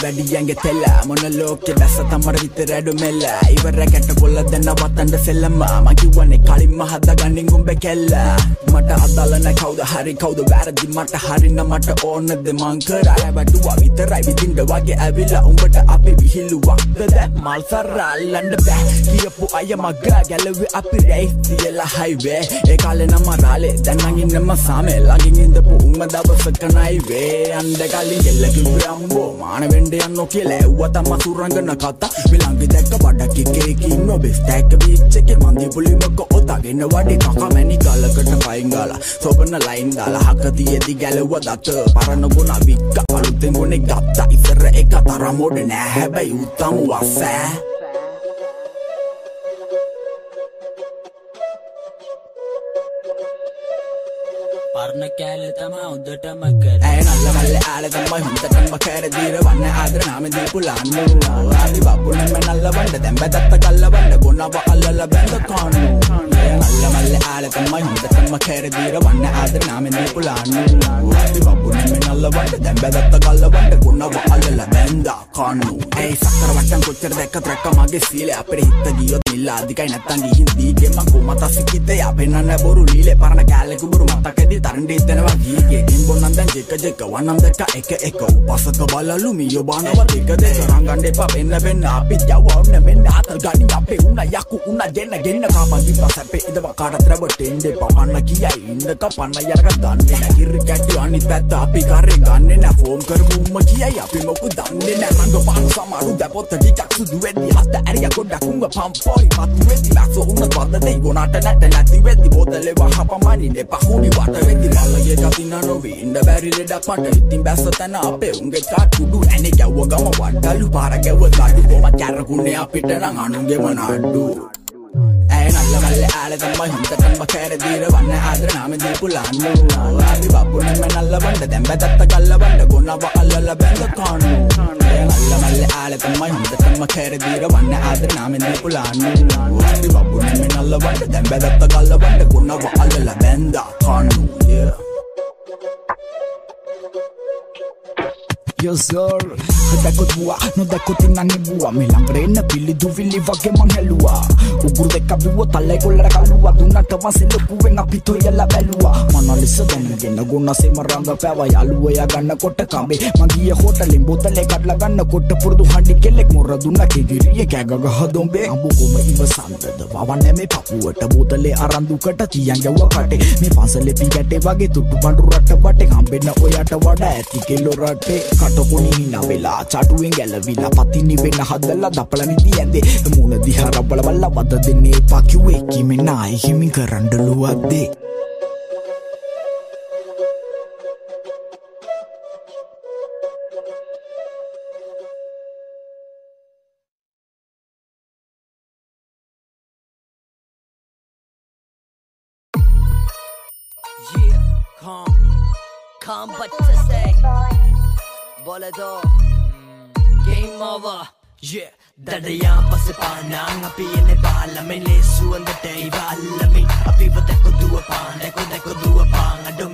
වැඩියන්ගේ තෙල්ල මොන ලෝකෙ දැස තමට විතර ඇඩු මෙල්ල ඉවර කැට කොල්ල දෙන්න වත්තන්ට සෙල්ලම මකිවන්නේ කලින් මහද ගන්නිගුම්බ කෙල්ල මට අදලන කවද හරි කවද වැරදි මට හරින්න මට ඕන්නද මංකර ඇවැටුවා විතරයි විතින්ට වගේ ඇවිල්ලා උඹට අපි විහිල්ලුවක්ද දැ මල් සරල්ලන්ඩ බෑ කියපු අය මග ගැලව අපි රැයි තියලා හයිවේ ඒ කාලෙ නම රාලේ දැන්නගින්නම සාමේ ලඟින් ඉඳපු උම දවසකනයිවේ අන්ඩ කලින් කෙල්ලකිවේ අම්බෝ මානවෙන්ඩ යන්න කියල ඇව්ව තම සුරංගන කතා මිලංගි දැක්ක බඩකිකේකින් නොබෙස් තැක්ක විච්චක මන්දි පුලිමක ඔතාගෙන වඩි කක මැනි ගලකට පයිංගල සොබන ලයින් දාල හකතියති ගැලව දත. පරණ ගොන වික්ක අලුතෙන් ගොනෙ ගත්තා. ඉසර එක තරමෝඩ නෑ. හැබැයි උත්තම වස්සෑ. පරණ කෑල තමා උදටම කර ඇය නල්ල මල්ල ආල තමයි හොඳටම කර දීර වන්න ආදර නාම දීපු ලාන්නු. ආදි බපුනම නල්ල වන්න දැම්බ දත්ත කල්ල වන්න ගොනව අල්ලල බැඳ කානු නල්ල මල්ල ආල තමයි හොඳටම කැරදීර වන්න ආදර නාමෙන්ද පුලාන්න අපි බබුනෙම නල්ල වන්න දැන් බැදත්ත කල්ල වන්න ගුණව අල්ලල බැන්දා කන්නු. ඒ සක්කර වට්ටම් කොච්චර දැක්ක ත්‍රැක්ක මගේ සීලේ අපේ හිත ගියොත් නිල්ල අධිකයි. නැත්තම් ගිහින් දීගේ මං කොමත සිකිතේ. අපෙන්නන්න බොරු ලීලේ පරණ කෑල්ලේ කුඹුරු මතකෙදි තරණ්ඩි දෙනවා ගීගේ. කිම්බොන්නම් දැන් ජෙක ජෙක වන්නම් දැක්ක එක එක. උපසක බලලු මියෝ බානවා දෙක දෙක. රංගන්න එපා වෙන්න වෙන්න. අපි යව ඔන්න මෙන්න අතල් ගනි අපේ උණ යකු උණ දෙන්න ගෙන්න කාපන් කිප්ප සැපේ ඉදව කාටත් රැබටෙන් දෙපා පන්න කියයි ඉන්න කපන්න යරක දන්නේ නැ. කිරි කැටි අනිත් පැත්ත අපි කරේ ගන්නේ නැ. ෆෝම් කරපු උම්ම කියයි අපි මොකු දන්නේ නැ. රංග පාන සමරු දැපොත්ත ටිකක් සුදු වෙද්දි හස්ත ඇරිය ගොඩක් උංග පම්පෝරි මතු වෙද්දි මැක්සෝ උන්න වද්ද දෙයි. ගොනාට නැට නැති වෙද්දි බෝතලේ වහපමණි දෙපා හුඩි වට වෙද්දි මල්ලගේ ගතින නොවී. ඉන්න බැරි ලෙඩක් මට ඉතින් බැස්ස තැන අපේ උන්ගේ කාටුඩු ඇනේ ගැව්ව ගම වඩ්ඩලු පාර ගැව්ව ගඩු කොමත් කැරකුණේ අපිට නම් අනුන්ගේම නඩ්ඩු ඇය නල්ල මල්ල ආල තමයි හොඳටම කැරදීර වන්න ආදර නාම දීපුලාන්න ආදි බබුනෙම නල්ල බණ්ඩ දැන් බැදත්ත කල්ල බණ්ඩ ගොනව අල්ලල බැඳ කානු ඇය නල්ල මල්ල ආල තමයි හොඳටම කැරදීර වන්න ආදර නාම දීපුලාන්න ආදි බබුනෙම නල්ල බණ්ඩ දැන් බැදත්ත කල්ල බණ්ඩ ගොනව අල්ලල බැඳ කානු yeah. Yes sir දැකොත් වුවා නොදැකොත් නංගෙ වුවා මේ ළඟට එන්න පිල්ලි දුවිලි වගේ මං හැලුවා උගුරු දෙක බිව්ව තල්ලයි කොල්ලට කල්ලුවා දුන්නට පස්සේ ලොකුවෙන් අපි තොයලා බැලුවා මන ලෙස දැනගෙන ගොන්නසේ මරංග පැව යාළුවයා ගන්නකොට කඹේ මං ගියේ හෝටලෙන් බෝතලේ කඩලා ගන්නකොට පුරුදු හඬි කෙල්ලෙක් මොර දුන්නා කිගිරිය කෑග ගහ දොඹේ අඹු කොම ඉවසන්තද වවන්නේ මේ පපුවට බෝතලේ අරන් දුකට තියන් ගැව්ව කටේ මේ පන්සලේ පිගැටේ වගේ තුට්ටු පඳුරු රට වටේ හම්බෙන්න ඔයාට වඩා ඇති කෙල්ලෝ රටේ කටකොණි හිනා වෙලා චටුවෙන් ගැලවිලා පතිනි වෙන්න හදලා දපල නිදි ඇඳේ මුණ දිහා රබල බල්ල වද දෙන්නේ එපා කිව්වේ කිමෙන් ආයි හිමි කරන්න ලුවද්දේ Yeah, calm. Calm but to say. Boledo. Game over. Yeah. දඩයා පස පානාං අපි එන බාලමෙන් ලේසුවන්දට ඉවල්ලමින් අපිව දැක දුව පාන් දැක දැක දුව පාන් අඩු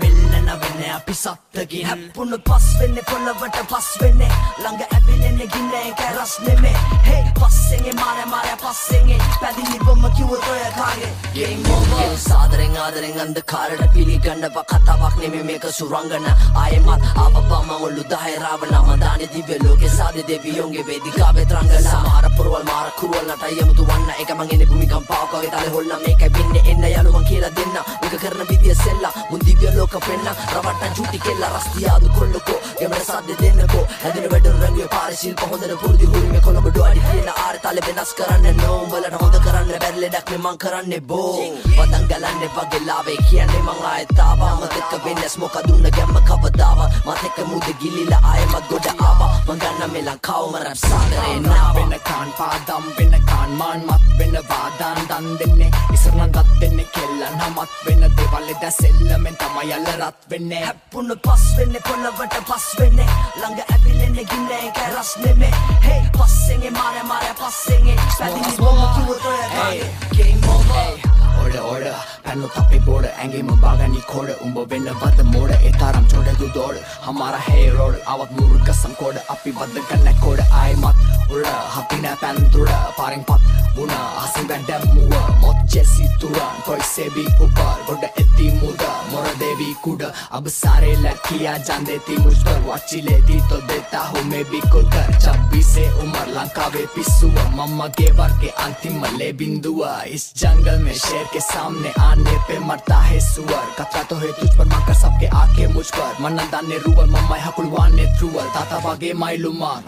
මෙල්ල නවෙන්න අපි සත්තකින් හැප්පුුණු පස් වෙන්න පොළවට පස් වෙන්නේ. ළඟ ඇපිලෙන්න ගින්න එක රස් නෙමේ. හෙයි පස්සෙගේ මාර මාර පස්සෙගේ පැදිලිබොම කිවතොය කාගේ? ගේම් ඕවර් සාදරෙන් ආදරෙන් අන්ද කාරට පිළිගන්නව කතාවක් නෙමෙ මේක සුරංගන. ආයෙමත් ආපපා මංගොල්ලු දහය රාවණ මදානේ දිව්‍ය ලෝකේ සාදේ දෙවියොන්ගේ වේදිකාවේ තරංගලා මාර පුරවල් මාර කුරුවල් නට යමුතු වන්න. එක මං එන්නේ භූමිකම්පාවක් වගේ තාලේ හොල්ල මේකයි වෙන්නේ එන්න යාළුවන් කියලා දෙන්න. මේක කරන විදිය සෙල්ලා. මුන් දිව්‍ය ලෝක පෙන්න. රවට්ට චුටි කෙල්ල රස්තියාදු කොල්ලකෝ. ගෙමර සද්ද දෙන්නකෝ. හැදෙන වැඩ රංගිය පාරේ ශිල්ප හොඳට පුරුදු හුරුමේ කොළඹ ඩොඩි කියන ආර තාලේ වෙනස් කරන්න. නෝ උඹලට හොඳ කරන්න බැරි ලෙඩක් මේ මං කරන්නේ බෝ. පදන් ගලන්නේ වගේ ලාවේ කියන්නේ මං ආයෙත් ආවා මතක වෙන්නස් මොකදුන්න ගැම්ම කවදාව මතක මුද ගිලිලා ආයෙමත් ගොඩ ආවා. මං ගන්න මේ ලංකාවම රැප් සාදරේ නාවා කාන් පාදම් වෙන කාන් මාන් මත් වෙන වාදාන් දන් දෙන්නේ. ඉසරනම් දත් දෙන්නේ කෙල්ලන් හමත් වෙන දෙවල්. එද සෙල්ලමෙන් තමයි අල්ල රත් වෙන්නේ. හැප්පුුණු පස් වෙන්න පොළවට පස් වෙන්නේ. ළඟ ඇපිලෙන්න ගින්න එක රස් නෙමේ. හෙයි පස්සෙගේ මාර මාර පස්සෙගේ පැදිලි බොම කිවතොය කාගේ ගේම් ඕවර් ඕඩ ඕඩ පැන්නු තපේ බෝඩ ඇගේම බාගනි කෝඩ. උඹ වෙන්න වද මෝඩ එතරම් චොඩදු දෝඩ හමාර හේරෝඩ අවත් මුරුගසම් කෝඩ. අපි වද ගන්න කෝඩ. අයමත් උඩ හපින පැන්තුඩ පාරෙන් පත් මුණ හසි වැඩැම්මුව जैसी तुरा कोई से भी उपार बड़ा इतनी मुदा मोर देवी कुड़ा अब सारे लड़कियाँ जान देती मुझ पर वाची लेती तो देता हूँ मैं भी कुदर छब्बीस से उम्र लंका वे पिसुआ मम्मा के बार के अंतिम मल्ले बिंदुआ इस जंगल में शेर के सामने आने पे मरता है सुअर खतरा तो है तुझ पर मांग सबके आँखें मुझ पर ಮನ್ನದಾನೆ ರೂವಲ್ ಮಮ್ಮೈ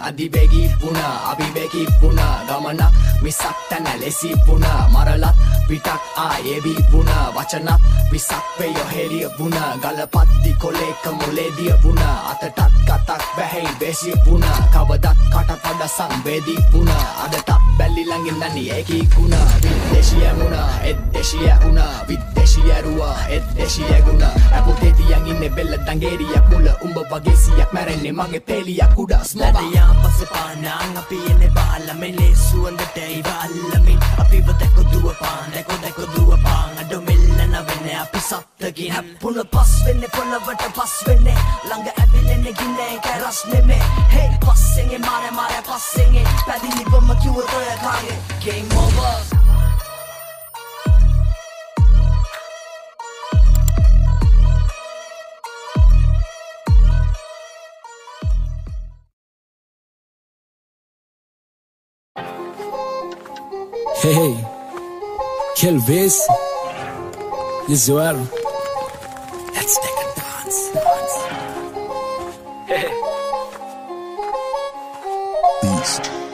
आदि बेगी पुना अभी बेगी पुना ಅಭಿಬೇಗಿ ಪುಣ ಗಮನ पुना मारा लात मिsak tänä lesi puna maralat pitak aebi puna වචනත් විසක් වෙය හෙරිය පුන ගලපත්ති කොලේක මුලේදිය පුන අතටත් කතක් බැහැයි බෙසි පුන කවදත් කටත් වඩ සංවේදී පුන අදටත් බැල්ලි ළඟින් නනි ඒකී කුණ විද්දේශිය මුණ එද්දේශිය උන විද්දේශිය රුව එද්දේශිය ගුණ ඇපුතේ තියන් ඉන්නේ බෙල්ල දංගේරියක් මුල උඹ වගේ සියක් මැරෙන්නේ මගේ පේලියක් උඩ ස්මෝක දඩයා පස පානාං අපි එන්නේ බාලමෙන් ලේසුවන්දට ඉවල්ලමින් අපිව දැක දුව පාන් දැක දැක දුව පාන්. අපි සත්තකින් හැප්පුුණ පස් වෙන්න පොළවට පස් වෙන්නේ. ළඟ ඇවිලෙන්න ගින්න එක රස්නෙමේ හෙයි පස්සෙන්ගේ මාර මාර පස්සෙන්ගේ පැදිලිබම කිවතොය කාගේ? Game over. Hey, vez? Visual. Let's take a dance. dance. Hey. Beast.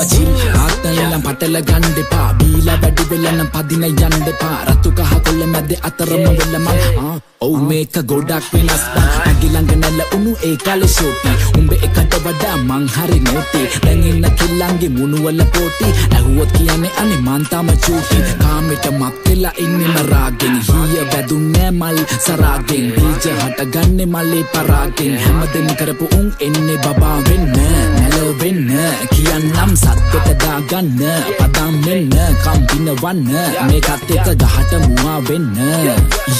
වචිල් ආත්තලම් පටල ගණ්ඩෙපා බීලා වැඩි වෙලනම් පදින යන්ඩෙපා රත්තු කහ කොල්ල මැද අතරම වෙලම ඔවු මේක ගොඩක් වෙනස් ඇගිලඟ නැල්ල උුණු ඒ කාලෙ ෂෝටි. උඹ එකට වඩා මං හරි නෝටි. දැඟඉන්න කිල්ලන්ගේ මුණුවල පෝටි. ඇහුවොත් කියන්නේ අනෙ මන්තාම චූටි. කාමෙට මක්කෙලා ඉන්නම රාගෙන්. හිය වැදුන්නෑ මල් සරාගෙන්. බීජ හටගන්න මල්ලේ පරාගෙන්. හැමදෙම කරපු උන් එන්නේ බබා වෙන්න. නැලෝ වෙන්න කියන්නම් සත්්‍යත දාගන්න පදම් වෙන්න කම්පිනවන්න. මේකත් එක ගහට මුවා වෙන්න.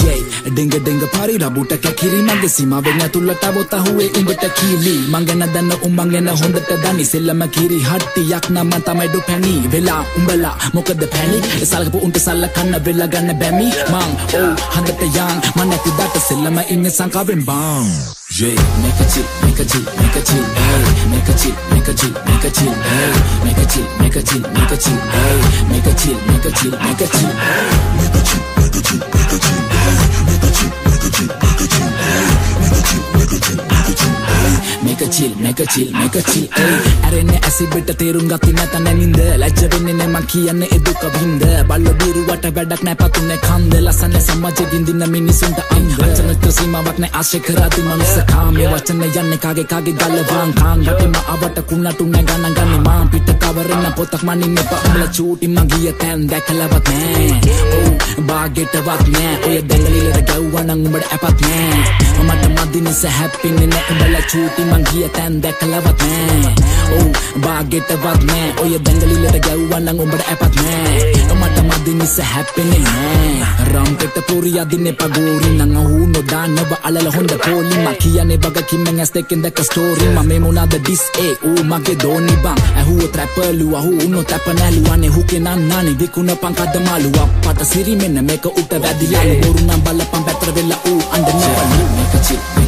යයි ඩෙංග ඩෙංග පරි රබුට කැකිරි මගේ සිමාවෙන් ඇතුළට බොත හුවේ උඹට කීලි. මංගන දන්න උම්මංගෙන හොඳට දනි. සෙල්ලම කිරි හට්ටියක් නම තමයිඩු පැණි වෙලා උඹලා මොකද පැණි? සල්කපු උන්ට සල්ල කන්න වෙල්ල ගන්න බැමි. මං ඕ හඳට යන්. මනැති දට සෙල්ලම ඉන්න සංකාවෙන් බාම් J make a chick make a chick make a chick ay make a chick make a chick make a chick ay make a chick make a chick make a chick ay make a chick make a chick make a chick ay make a chick make a chick make a chick ay make a chick make a chick make a chick ay make a chick make a chill, make a chill, hey, make a chill, make a chill, make a chill, hey, ඇරෙන්නේ ඇසිබෙට තේරුම් ගති නැත නැනින්ද? ලැජ්ජ වෙන්නේ නෑ මං කියන්නේ ඒ දුක වින්ද? බල්ල බීරුවට වැඩක් නෑ පතුනේ කන්ද? ලසන සමාජෙ විඳින මිනිසුන්ට අංග වචනට සීමාවක් නෑ ආශ්‍රය කරාති මනුස්ස කාමේ වචන යන්නේ කාගේ කාගේ ගල්ලවන් කාන් වටේම අවට කුණටු නෑ ගණන් ගන්නේ මාම්. පිට කවරෙන්න පොතක් මනින්න එපා. උඹලා චූටි මං ගිය තැන් දැකලවත් නෑ. ඕ බාගෙටවත් නෑ. ඔය දැඟලිලට ගැව්වා නම් උඹට ඇපත් නෑ. මට මදි නිසා හැප්පෙන්නේ නෑ උඹලා චූටි මං ගිය තැන් දැකලවත් නෑ ඕ බාගෙටවත් නෑ ඔය දැඟලිලට ගැව්වා නම් උඹට ඇපත් නෑ මට මදි නිසා හැප්පෙන්නේ නෑ රම්පෙට පුරි අදින්නේ පගෝරි නං අහු නොදානව අලල හොඳ පොලි මා කියන්නේ බග කිම්මෙන් ඇස් දෙකෙන් දැක්ක ස්ටෝරි මම මේ මොනවාද ඩිස් ඒ ඌ මගේ දෝනි බං ඇහුව ට්‍රැපලු අහු උන්නෝ තැප නැලු අනේ හුකේ නන්නානේ විකුණ පංකද මාලු අප්පට සිරි මෙන්න මේක උට වැදිලා බොරු නම් බලපන් පැතර වෙලා ඌ අඬ නැපලු මේක චිල්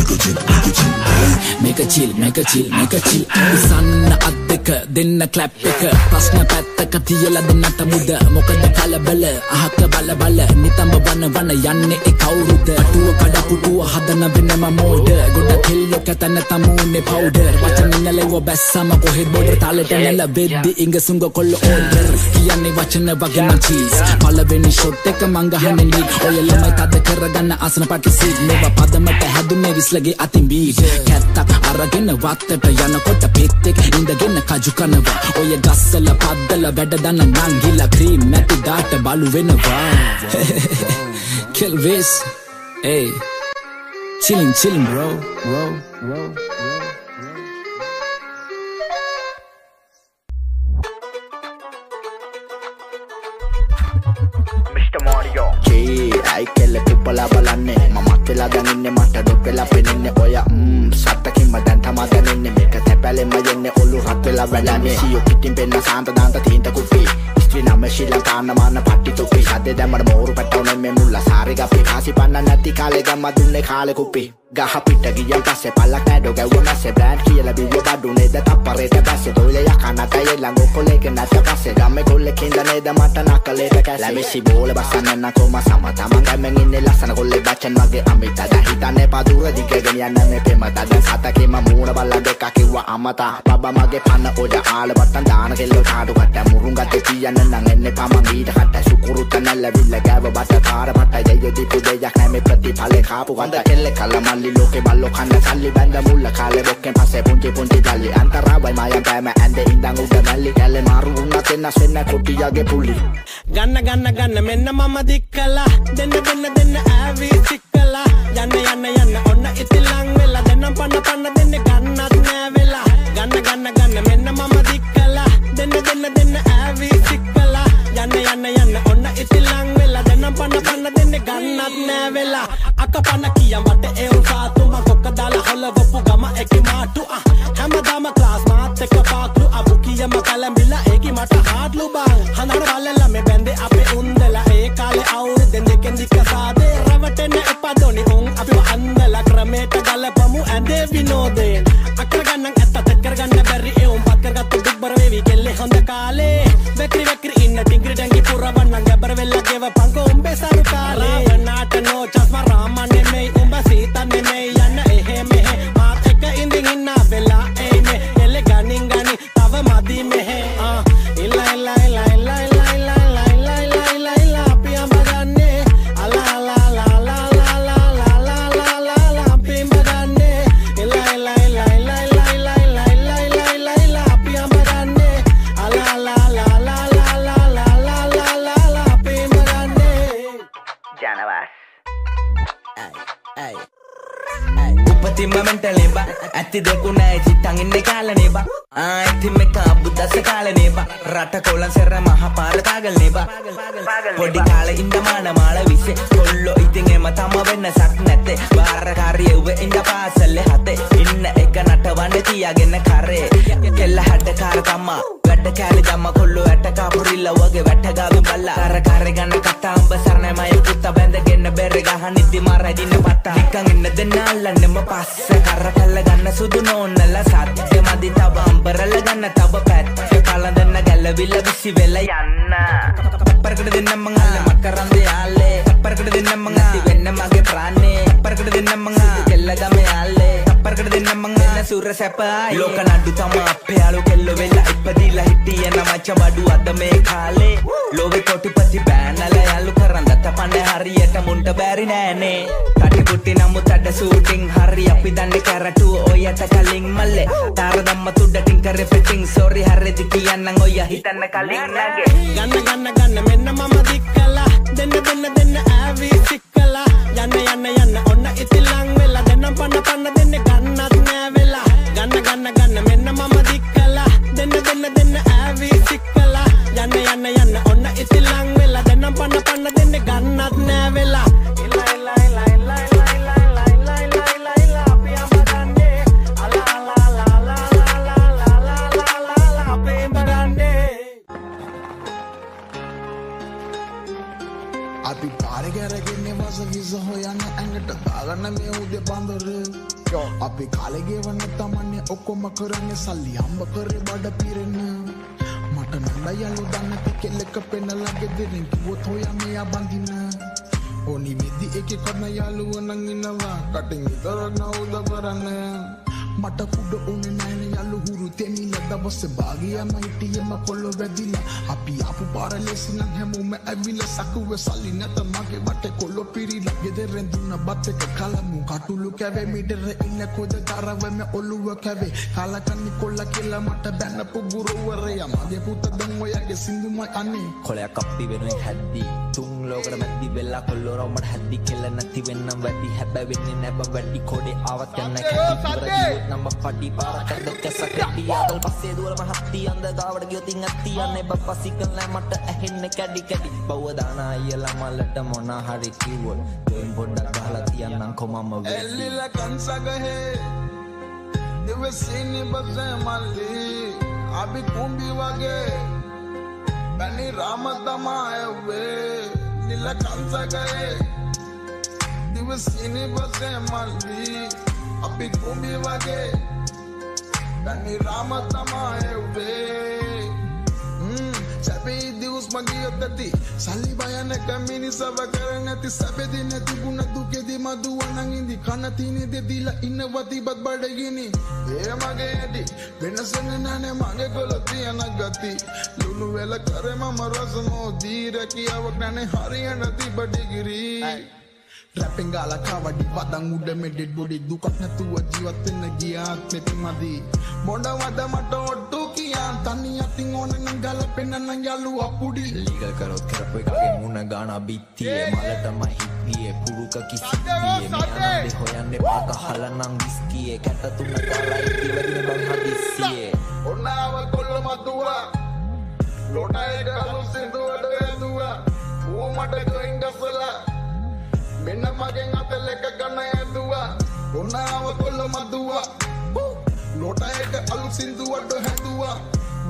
මේක චිල් මේක චිල් මේක චිල් ඉසන්න අත් දෙක දෙන්න ක්ලැප් එක. ප්‍රශ්න පැත්තක තියලා දෙන්නට මුද මොකද කලබල අහක බල බල. නිතඹ වන වන යන්නේ ඒ කවුරුද? අටුව කඩ පුටුව හදන වෙනම මෝඩ? ගොඩ කෙල්ලෝ කැතන තමුන්නේ පවුඩර් වචන නැලෙව බැස්සම කොහෙද බෝඩර් තාලෙට නැල වෙද්දි ඉංග සුංග කොල්ල ඕඩර් කියන්නේ වචන වගේ නම් චීස් පළවෙනි ෂොට් එක මං ගහන්නේ ලීඩ් ඔය ළමයි තද කරගන්න ආසන පටි සීට් මේවා පදමට හැදුනේ විස්ලගේ අතින් බීට් කැත්තක් අරගෙන වත්තට යනකොට පෙත්තෙක් ඉඳගෙන කජු කනවා ඔය ගස්සල පද්දල වැඩ දන්න නංගිලා ක්‍රීම් නැති දාට බලු වෙනවා කෙල්වෙස් ඒ chilling chilling bro bro bro ඇයි කෙල්ල කුප්පලා බලන්නේ. මමත් වෙලා දැනන්නේ මට ඩොක් වෙලා පෙනෙන්නේ. ඔය සත්තකින්ම දැන් තමා දැනෙන්නේ. මේක තැපැලෙම යන්නේ ඔලු රත් වෙලා වැඩන්නේ. සියෝ පිටින් පෙන්න සාන්ත දාන්ත තීන්ත කුප්පි. ස්ත්‍රී නම ශ්‍රී ලංකාන්න මාන්න පට්ටි තුප්පි. හදේ දැම්මට මෝරු පැටවුනේ මේ මුල්ල. සාරි ගප්පි කාසි පන්න නැති කාලේ ගම්ම දුන්නේ කාලේ කුප්පි. ගහ පිට ගියන් පස්සේ පල්ලක් නෑඩෝ ගැව්ව නැස්සේ බ්‍රෑන්ඩ් කියලා බිව්ව බඩු නේද තප්පරේට පස්සේ තොයිල යකනට යෙල්ලංග කොලේක නැත පස්සේ ගම්මේ කොල්ලෙක් හින්ද නේද මට නකලේට කැසේ ලැබෙසි බෝල බස්සන්න නකොම සම තමන් ගම්මෙන් ඉන්නේ ලස්සන කොල්ලේ බච්චන් වගේ අමිත දැන් හිතන්නේ පදුර දිගගෙන යන්න මේ පෙමත දැන් සතකේම මූණ බල්ලා දෙකක් කිව්වා අමතා බබා මගේ පන්න ඔඩ ආල වට්ටන් දාන කෙල්ලෝ කාඩු කට මුරුන් ගත්තේ තියන්න නම් එන්නේ පමන් ඊට කට සුකු පුරුත නැල්ලවිල්ල ගෑව බට කාර මට දෙය දිපු දෙයක් නැමේ ප්‍රතිඵලේ කාපු හොඳ කෙල්ල falli Loke ballo kanne kalli Bende mulla kalle bokken pase punti punti dalli Antara vai majan päimä ände indan uuden välli Jälleen maaru unna tenna sennä kotiage pulli ගන්න ගන්න ගන්න මෙන්න මම දික්කලා දෙන්න දෙන්න දෙන්න ඇවී සික්කලා යන්න යන්න යන්න ඔන්න ඉතිල්ලං වෙලා දෙන්නම් පන්න පන්න දෙන්න ගන්නත් නෑ වෙලා ගන්න ගන්න ගන්න මෙන්න මම දික්කලා දෙන්න දෙන්න දෙන්න ඇවී සික්කලා යන්න යන්න යන්න ඔන්න ඉතිල්ලං දෙන්නම් පන්න පන්න දෙන්න ගන්නත් නෑ වෙලා. අක පන්න කියම් වට එවුන් සාතුම කොක්ක දාලා හොලවපු ගම එකි මාටු හැමදාම ක්ලාස් මාත් එක පාක්ලු අබු කියම කලඹිලා ඒකි මට හාඩ්ලු බං හඳන බලලා මේ බැන්දේ අපේ උන්දලා. ඒ කාලේ අවුරුද්දෙන් දෙකෙන් දික්ක සාදේ. රවටෙන්න එපා දොනි උන් අපිව අන්දලා. ක්‍රමයට ගලපමු ඇඳේ විනෝදයෙන් කටි පුටි නමුත් අඩ සූටිං හරි අපි දන්නේ කැරටුව ඔයට කලින් මල්ලේ. තාර දම්ම තුඩටින් කරේ පෙටිං සෝරි හරිදි කියන්නම් ඔය හිතන්න කලින් නගේ. ගන්න ගන්න ගන්න මෙන්න මම දික්කලා දෙන්න දෙන්න දෙන්න ඇවී සික්කලා යන්න යන්න යන්න ඔන්න ඉතිලං වෙලා. දෙන්නම් පන්න පන්න දෙන්න ගන්නත් නෑ වෙලා ගන්න ගන්න ගන්න මෙන්න මම දික්කලා දෙන්න දෙන්න දෙන්න ඇවී සික්කලා යන්න යන්න යන්න ඔන්න ඉතිලං වෙලා. දෙන්නම් පන්න පන්න දෙන්න ගන්නත් නෑ වෙලා දාගන්න මේ උදේ බඳර. අපි කාලෙගේවන්න තමන්නේ ඔක්කොම කරන්න සල්ලි අම්බ කරේ බඩ පිරෙන්න. මට නඩ යලු දන්නති කෙල්ලෙක පෙන්නලගේ දෙරින් කිවොත් හොය මෙයා බඳින්න. ඕනි විදි එක කරන යාලුව නං ඉන්නවා. කටින් විතරක් නවුද කරන්න මට කුඩ ඕනේ නෑන යල්ලු හුරු තෙමිල. දවස්ස භාගයම හිටියම කොල්ලො වැදිලා. අපි අපපු පාර ලෙසිනම් හැමෝම ඇවිල සකුව සල්ලි නැත මගේ වට කොල්ලො පිරිලා. ගෙදරෙන් දුන්න බත් එක කලමු. කටුළු කැවේ මිටර ඉන්න කොද තරවම ඔළුව කැවේ. කාලකන්නි කොල්ල කියලා මට බැන්නපු ගුරුවරයා. මගේ පුත දැන් ඔයගේ සින්දුමයි අනේ. කොලයක් අප්පි වෙනුවෙන් හැද්දි තුන් ලෝකට මැද්දි වෙල්ලා කොල්ලෝරවමට හැද්දි කෙල්ල නැති වෙන්නම් වැඩි. හැබැ වෙන්නේ නැබ වැඩි කොඩේ ආවත් යන්න නම්බ පඩි පාරකට කැස කැටි. ආදල් පස්සේ දුවලම හත්ති අන්ද ගාවට ගියොතින් ඇත්ති යන්නේ බප්පසි කළා මට ඇහෙන්න කැඩි කැඩි. බව්ව දාන අයියලා මලට මොන හරි කිව්වොත් දෙයින් පොඩ්ඩක් ගහලා තියන්නම් කොමම වෙන්නේ. එල්ලිල කන්සගහේ දිවසිනි බසේ මල්ලි අපි කුම්බි වගේ බැනි රාම තමා ඇවේ दिला कांसा गए। दिवस सीने बसे मल्ली अभी घूमी वगे। कनी राम तमाए वे सभी हम्म, ඔත්තති සල්ලි බයන කමිනි සව කර නැති ගුණ දුකෙදි මදුවනං ඉදි කන්න තිනි දෙදීලා ඉන්න වතිබත් බඩගිනි. ඒ මගේ ඇඩි. වෙනසන නෑනේ මගේ කොල තියන ගති. ලුණු වෙල කරේ මම රසමෝ. දීරැකියාවක් නැනේ හරියන තිබඩිගිරී. රැපෙන් ගාලා කවඩි වදන් උඩ මෙඩෙඩ් බොඩි දුකක් නැතුව ජීවත් වෙන්න ගියාත් මෙති මදි මොඩ වද මට ඔට්ටු කියන් තනි අතින් ඕන නම් ගලපෙන්න නම් යල්ලුවා පුඩි ලීගල් කරොත් කරපු එකගේ මුණ ගාන බිත්තියේ. මලටම හිප්පියේ පුරුක මියනන්දේ හොයන්න එපා. ගහලා නම් විස්කියේ. කැට තුන කාලා ඉතිවරින බං හදිස්සියේ. ඔන්නාව කොල්ල මතුවා. ලොටයිට අලු සිදුවට ඇදුවා ඌ මට ගොයින් ගසලා. මෙන්න මගෙන් අතල් එක ගන්න ඇදුවා. ඔන්නාව කොල්ල මතුවා ලොටයිට අලු සිදුවට හැදුවා?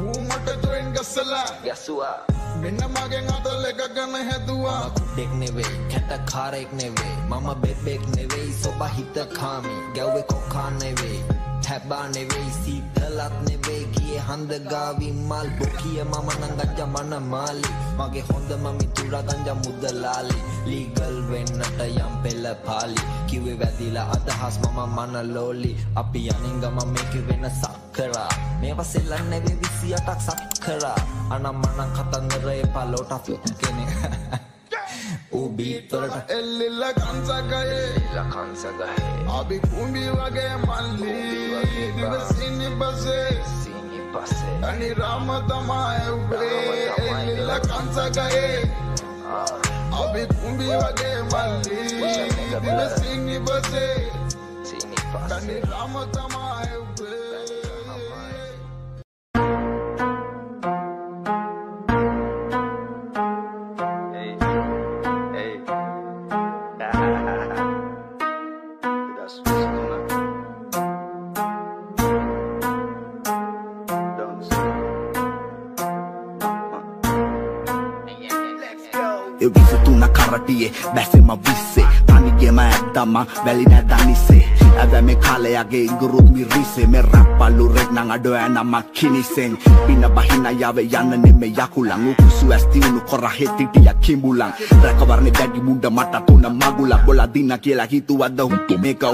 ඌ මට ජොයින් ගසලා ගැසුවා මෙන්න මගෙන් අතල් එක ගන්න හැදුවා. කුඩෙක් නෙවෙයි කැට කාරෙක් නෙවෙයි. මම බෙබෙක් නෙවෙයි සොබ හිත කාමි ගැව්වේ කොකා නෙවෙයි හැබා නෙවෙයි සීතලත් නෙවෙයි ගාවින් මල් බොකිය මම නම් ගංජා මන මාලි මගේ හොඳම මිතුරා ගංජා මුදලාලි. ලීගල් වෙන්නට යම් පෙළ පාලි කිව්වේ වැදිලා අදහස් මම මන ලෝලි අපි යනින් ගම මේක වෙන සක්කරා. මේවා සෙල්ලන් නෙවෙයි 28ක් සක්කරා. අනම් මනම් කතන්දරේ පලෝට කෙනෙක්. උබීතරට එල්ලිල්ල කංසකයේ. ලකංසගහේ අපි කුම්බි වගේ මල්ලි. දිවසිනි බසේ සිනි පසේ අනි රාම තමා එව්වේ එල්ලිල්ල කංසකයේ අපි කුම්බි වගේ මල්ලි දිවසිනි බසේ සිනි අනි රාම තමා බැසෙම විස්සේ තනිගෙම ඇත්තම වැලි නැදනිසේ ඇද මේ කාලයගේ ඉගුරුත් මිරිසේ මෙ රැප්පල්ලු රෙක්නං අඩො ඇනමක් කිනිසෙන් පින බහින යව යන්න නෙමෙ යකුලං උකුසු ඇස්තිවුණු කොර හෙතිටිය කිඹුලං රැකවරණේ දැඩි මුඩ මට තුන මගුලක් බොලා දින්න කියලා හිතුවද්ද හුතු මේක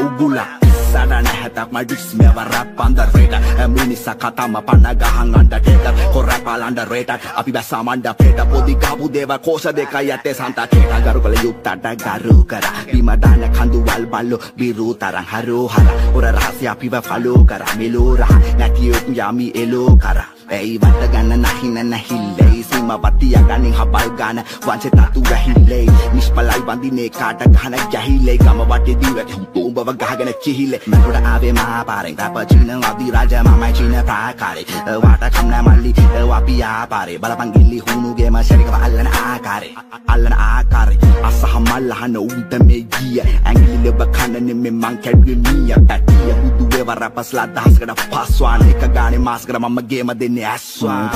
උගුලක් සඩන හැතක් මඩිස් මෙව රැප් අන්දරේට මිනිස්ස කතම පන්න ගහන් අන්ඩටේක කොරැපල් අන්ඩරේට අපි බැසා මණ්ඩ පේට පොදි ගබු දේව කෝෂ දෙකයි ඇතේ සන්තටේට ගරු කළ යුත්තට ගරු කර බිමදාන කඳුවල් බල්ලු බිරු තරන් හරෝ හර ඔර රහසය අපිව ෆලෝ කර මෙලෝ රහ නැතියොත් යමි එලෝ කර ඇයි වට ගන්න නහින නැහිල්ලේ සීම වතිය ගනින් හබල් ගාන වංශේ තතු වැහිල්ලේ නිෂ්පලයි වඳිනේ කාට ගහන ජහිල්ලේ ගම වටේ දිවට උඹව ගහගෙන කිහිල්ලේ මට ආවේ මහා පාරෙන් තප චීන අධි රාජ මමයි චීන ප්‍රාකාරේ වාට කම්න මල්ලි වපි ආපාරේ බලපන් ගිල්ලි හුණුගේ මශරිකව අල්ලන ආකාරේ අල්ලන ආකාරේ අසහ මල්ලහන උන්ට මේ ගිය ඇඟිලි ලෙබ කන නෙමෙ මං කැඩුවේ මීය පැටිය බුදුවේ වරපස්ලා දහස්කට පස්වාන එක ගානේ මාස්කර මම ගේම දෙන්නේ ඇස්වා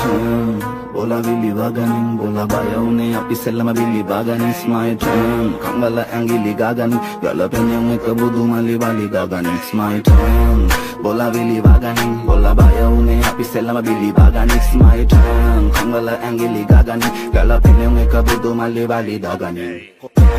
බොල විලි වගනින් බොල බයවුනේ අපි සෙල්ලම විලි බාගනින් ස්මයි ටර්න් කංගල ඇඟිලි ගාගනි ගලපෙනියම් එක බුදු මලි බලි ගාගනින් ස්මයි ටර්න් බොල විලි වගනින් බොල බයවුනේ අපි සෙල්ලම විලි බාගනින් ස්මයි ටර්න් කංගල ඇඟිලි ගාගනි ගලපෙනියම් එක බුදු මලි බලි දාගනි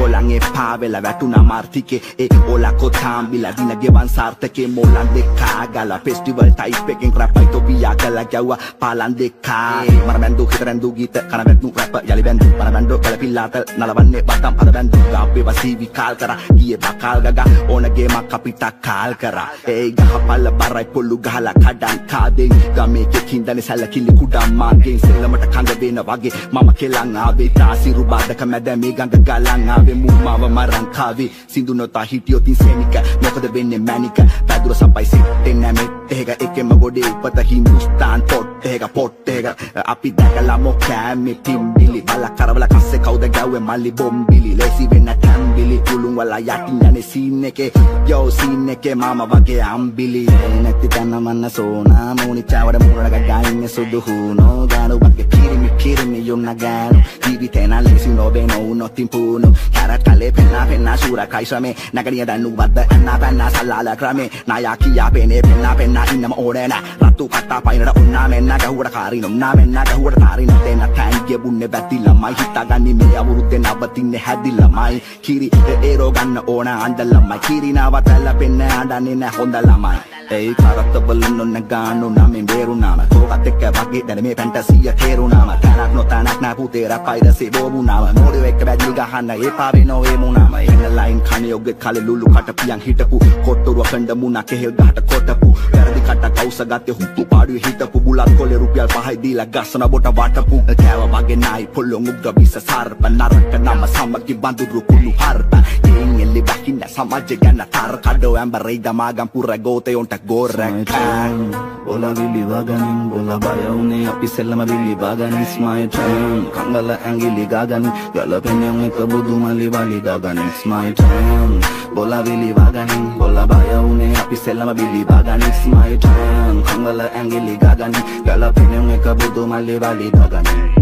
කොළන් එපා වෙලා වැටුණා මාර්තිකේ ඒ ඕලා කොතාම්බිලා දින ගෙවන් සාර්ථකේ මොලන් දෙකා ගාලා ෆෙස්ටිවල් ටයිප් එකෙන් රැපයි තොපියා ගලා ගැව්වා පාලන් දෙකා මර බැන්දු හිතරැන්දු ගීත කන වැට්නු රැප යලි බැන්දු පන බැන්දෝ කලපිල්ලාත නලවන්නේ බතම් අද බැන්දු ගාපේ වසීවි කාල් කරා ගියේ බකාල් ගගා ඕනගේ මක් අපිට කාල් කරා ඒ ගහපල්ල බරයි පොල්ලු ගහලා කඩන් කාදෙන් ගමේ කෙකින්දනේ සැලකිලි කුඩා මාගෙන් සෙල්ලමට කඳ වෙන වගේ මම කෙලන් ආවේ තාසිරු බාදක මැද මේ ගඟ ගලන් ආවේ මුම්මාව මරන් කාවේ සිඳු නොතා හිටියොත් ඉන්සෙනික මොකද වෙන්නේ මැනික පැදුර සපයි සිටෙන් නැමෙත් එහෙක එකෙම ගොඩේ උපත හින්දුස්තාන් පොට් එහෙක පොට් එහෙක අපි දැකලා මොකෑමේ පිම්බිලි බල කරවල කස්සේ කවුද ගැව්වේ මල්ලි බොම්බිලි ලේසි වෙන්න ටැම්බිලි පුළුන් වල යටින් යන්නේ සීන් එකේ යෝ සීන් එකේ මාම වගේ අම්බිලි නැති තැන මන්න සෝනා මූනිචාවට මුරඩ ගගයින්න සුදු හූනෝ ගානු වගේ පිරිමි පිරිමි යොන්න ගෑනු ජීවිතේන ලෙසි නොබේ නොවුනොත් ඉම්පූනු කැරට් කලේ පෙන්නා පෙන්නා ශූරකයි ශ්‍රමේ නැගනිය දැන්නුවද්ද ඇන්නා පැන්නා සල්ලාල ක්‍රමේ නායා කියා පේනේ පෙන්නා පෙන්නා ඉන්නම ඕනේ නෑ රත්තු කට්ටා පයිනට උන්නා මෙන්න ගැහුවට කාරින උන්නා මෙන්න ගැහුවට කාරින දෙන්න තෑන්කිය බුන්නේ බැති ළමයි හිතාගන්නේ මේ අවුරුද්දේ නවතින්නේ හැදි ළමයි කිරි ඒරෝ ගන්න ඕන අන්ද ළමයි කිරි නවතල්ල පෙන්න අඬන්නේ නෑ හොඳ ළමයි ඒ කරත්ත බලන්න ඔන්න ගානු නමින් බේරුනාම කෝකත් එක්ක වගේ දැන මේ පැන්ටසිය තේරුනාම තැනක් නොතැනක් නෑ පුතේ රපයිද සේබෝබුනාම මෝඩියෝ එක්ක බැජලි ගහන්න ඒ පාවේ නොවේ මුනාම එන්න ලයින් කණේ ඔගේ කලේ ලුලු කට පියන් හිටපු කොට්ටුරුව කණ්ඩ මුණක් කෙහෙල් ගහට කොටපු වැරදි කට කවුස ගත්තේ හුතු පාඩුවේ හිටපු බුලත් කොලේ රුපියල් පහයි දීලා ගස්සන බොට වටපු කෑව වගේ නයි පොල්ලොන් උග්ග විස සර්ප නරක නම සමගි බඳුරු කුළු හර්ප ගෙයින් එල්ලි බහින්න සමාජ ගැන තර කඩෝ ඇම්බරේ දමාගම් පුර ගෝතයොන්ට ගෝරකන් බොල විලි වගනින් බොල බයවුනේ අපි සෙල්ලම විලි බාගනින් ස්මයිටන් කංගල ඇඟිලි ගාගනින් ගලපෙනෙන් එක බුදුමලි වලි ගාගනින් ස්මයිටන් බොල විලි වගනින් බොල බයවුනේ අපි සෙල්ලම විලි බාගනින් ස්මයිටන් කංගල ඇඟිලි ගාගනින් ගලපෙනෙන් එක බුදුමලි වලි ගාගනින්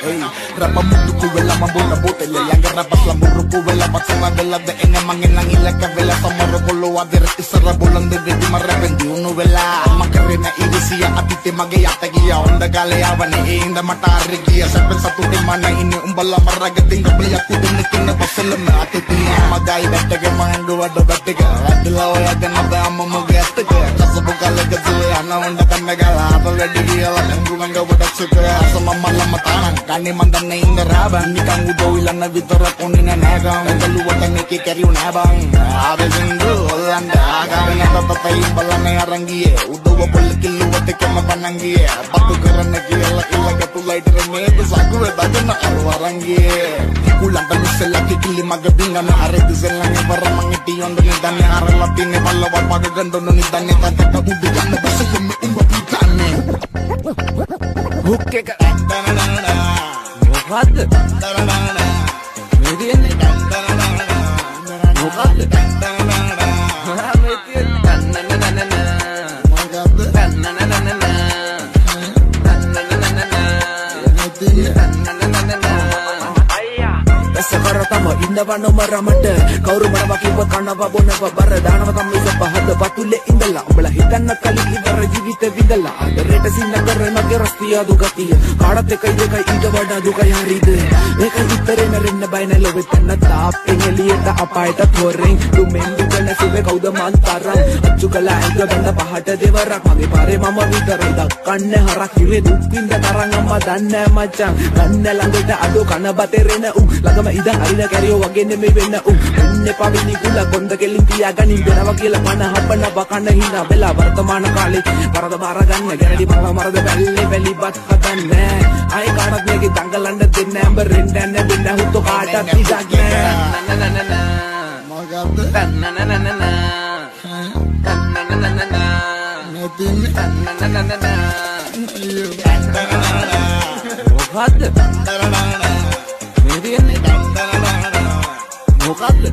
Ey, rapa munduku vela mambona botele Yang rapas la muruku vela Patsama vela de ene mangilang ila ka vela Samaro kolo adir isara bolan de de maravendi unu vela Makarena irisia atite mage yatagiya Onda gale avane inda matarigiya Sepen satu di mana ini umbala maraga tinggal beli aku demi kena pasalam Atitinya magai betega mangu wada betega Adila waya gana da amma muge atega Kasabu kale gazule ana unda kannagala Apa vedi gila Nengu manga wada suka Sama malam matanan Kani mandane inda rabang Nikang udo ilana vitara kunina nagang Kalu wata niki keri unabang Ave zindu Landa Kami nata tata imbalane arangie Udo wa pula kilu wate kama panangie Batu karana kila kila gatu lighter Medo sagu weta jana arwarangie Kulang tanu selaki kili magabinga na are dizelang Ibara mangiti yondo ni dane are latine Balawar magagando no ni dane Tataka udigan na basa yame umba pitane Hukke ka මොකක්ද මේ තියෙන්නේ මොකක්ද සකර තම ඉන්නව නොමරමට. කවුරු මරව කිව්ව කනව බොනව. බර දානව කම්මිස පහද පතුලේ ඉඳලා. උඹලා හිතන්න කලින් ඉවර ජීවිත විඳලා. ආදරයට සින්න කරනගේ රස්තිය දුගතිය. කාටත් එකයි දෙකයි ඊට වඩා දුකයි හරිද? මේක විතරේ නරෙන්න බය නැලො වෙතන්න තාප්පෙන් එළියට අපායට තොරෙන්. දුමෙන් දුකන සිවේ කවුද මන් තරම්? අච්චු කළා ඇඟ බඳ පහට දෙවරක්. මගේ පාරේ මම විතරයි දක්කන්නේ හරක් ඉවේ දුක් විඳ තරම් අම්මා දන්නේ මචං. ගන්න ළඟට අඩෝ කන බතෙරෙන උ ළඟම ඉඳන් අරින කැරියෝ වගේ නෙමෙයි වෙන්න උ එන්නේ පවිනි කුල කොන්ද කෙලින් තියාගනින් දෙනවා කියලා මන හපන බකන හිනා. වෙලා වර්තමාන කාලේ වරද බාර ගන්න. ගැරඩි මම මරද බැල්ලේ වැලි බත් හදන්නේ. අය කාටත් මේකේ දඟලන්න දෙන්නේ ඇඹ රෙන්න නැන්න දෙන්න. හුතු කාටත් ඉඩක් නෑ මොකක්ද මේ තියෙන්නේ මොකක්ද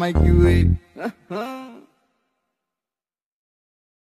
මේ තියෙන්නේ Chandana තමයි කිව්වේ.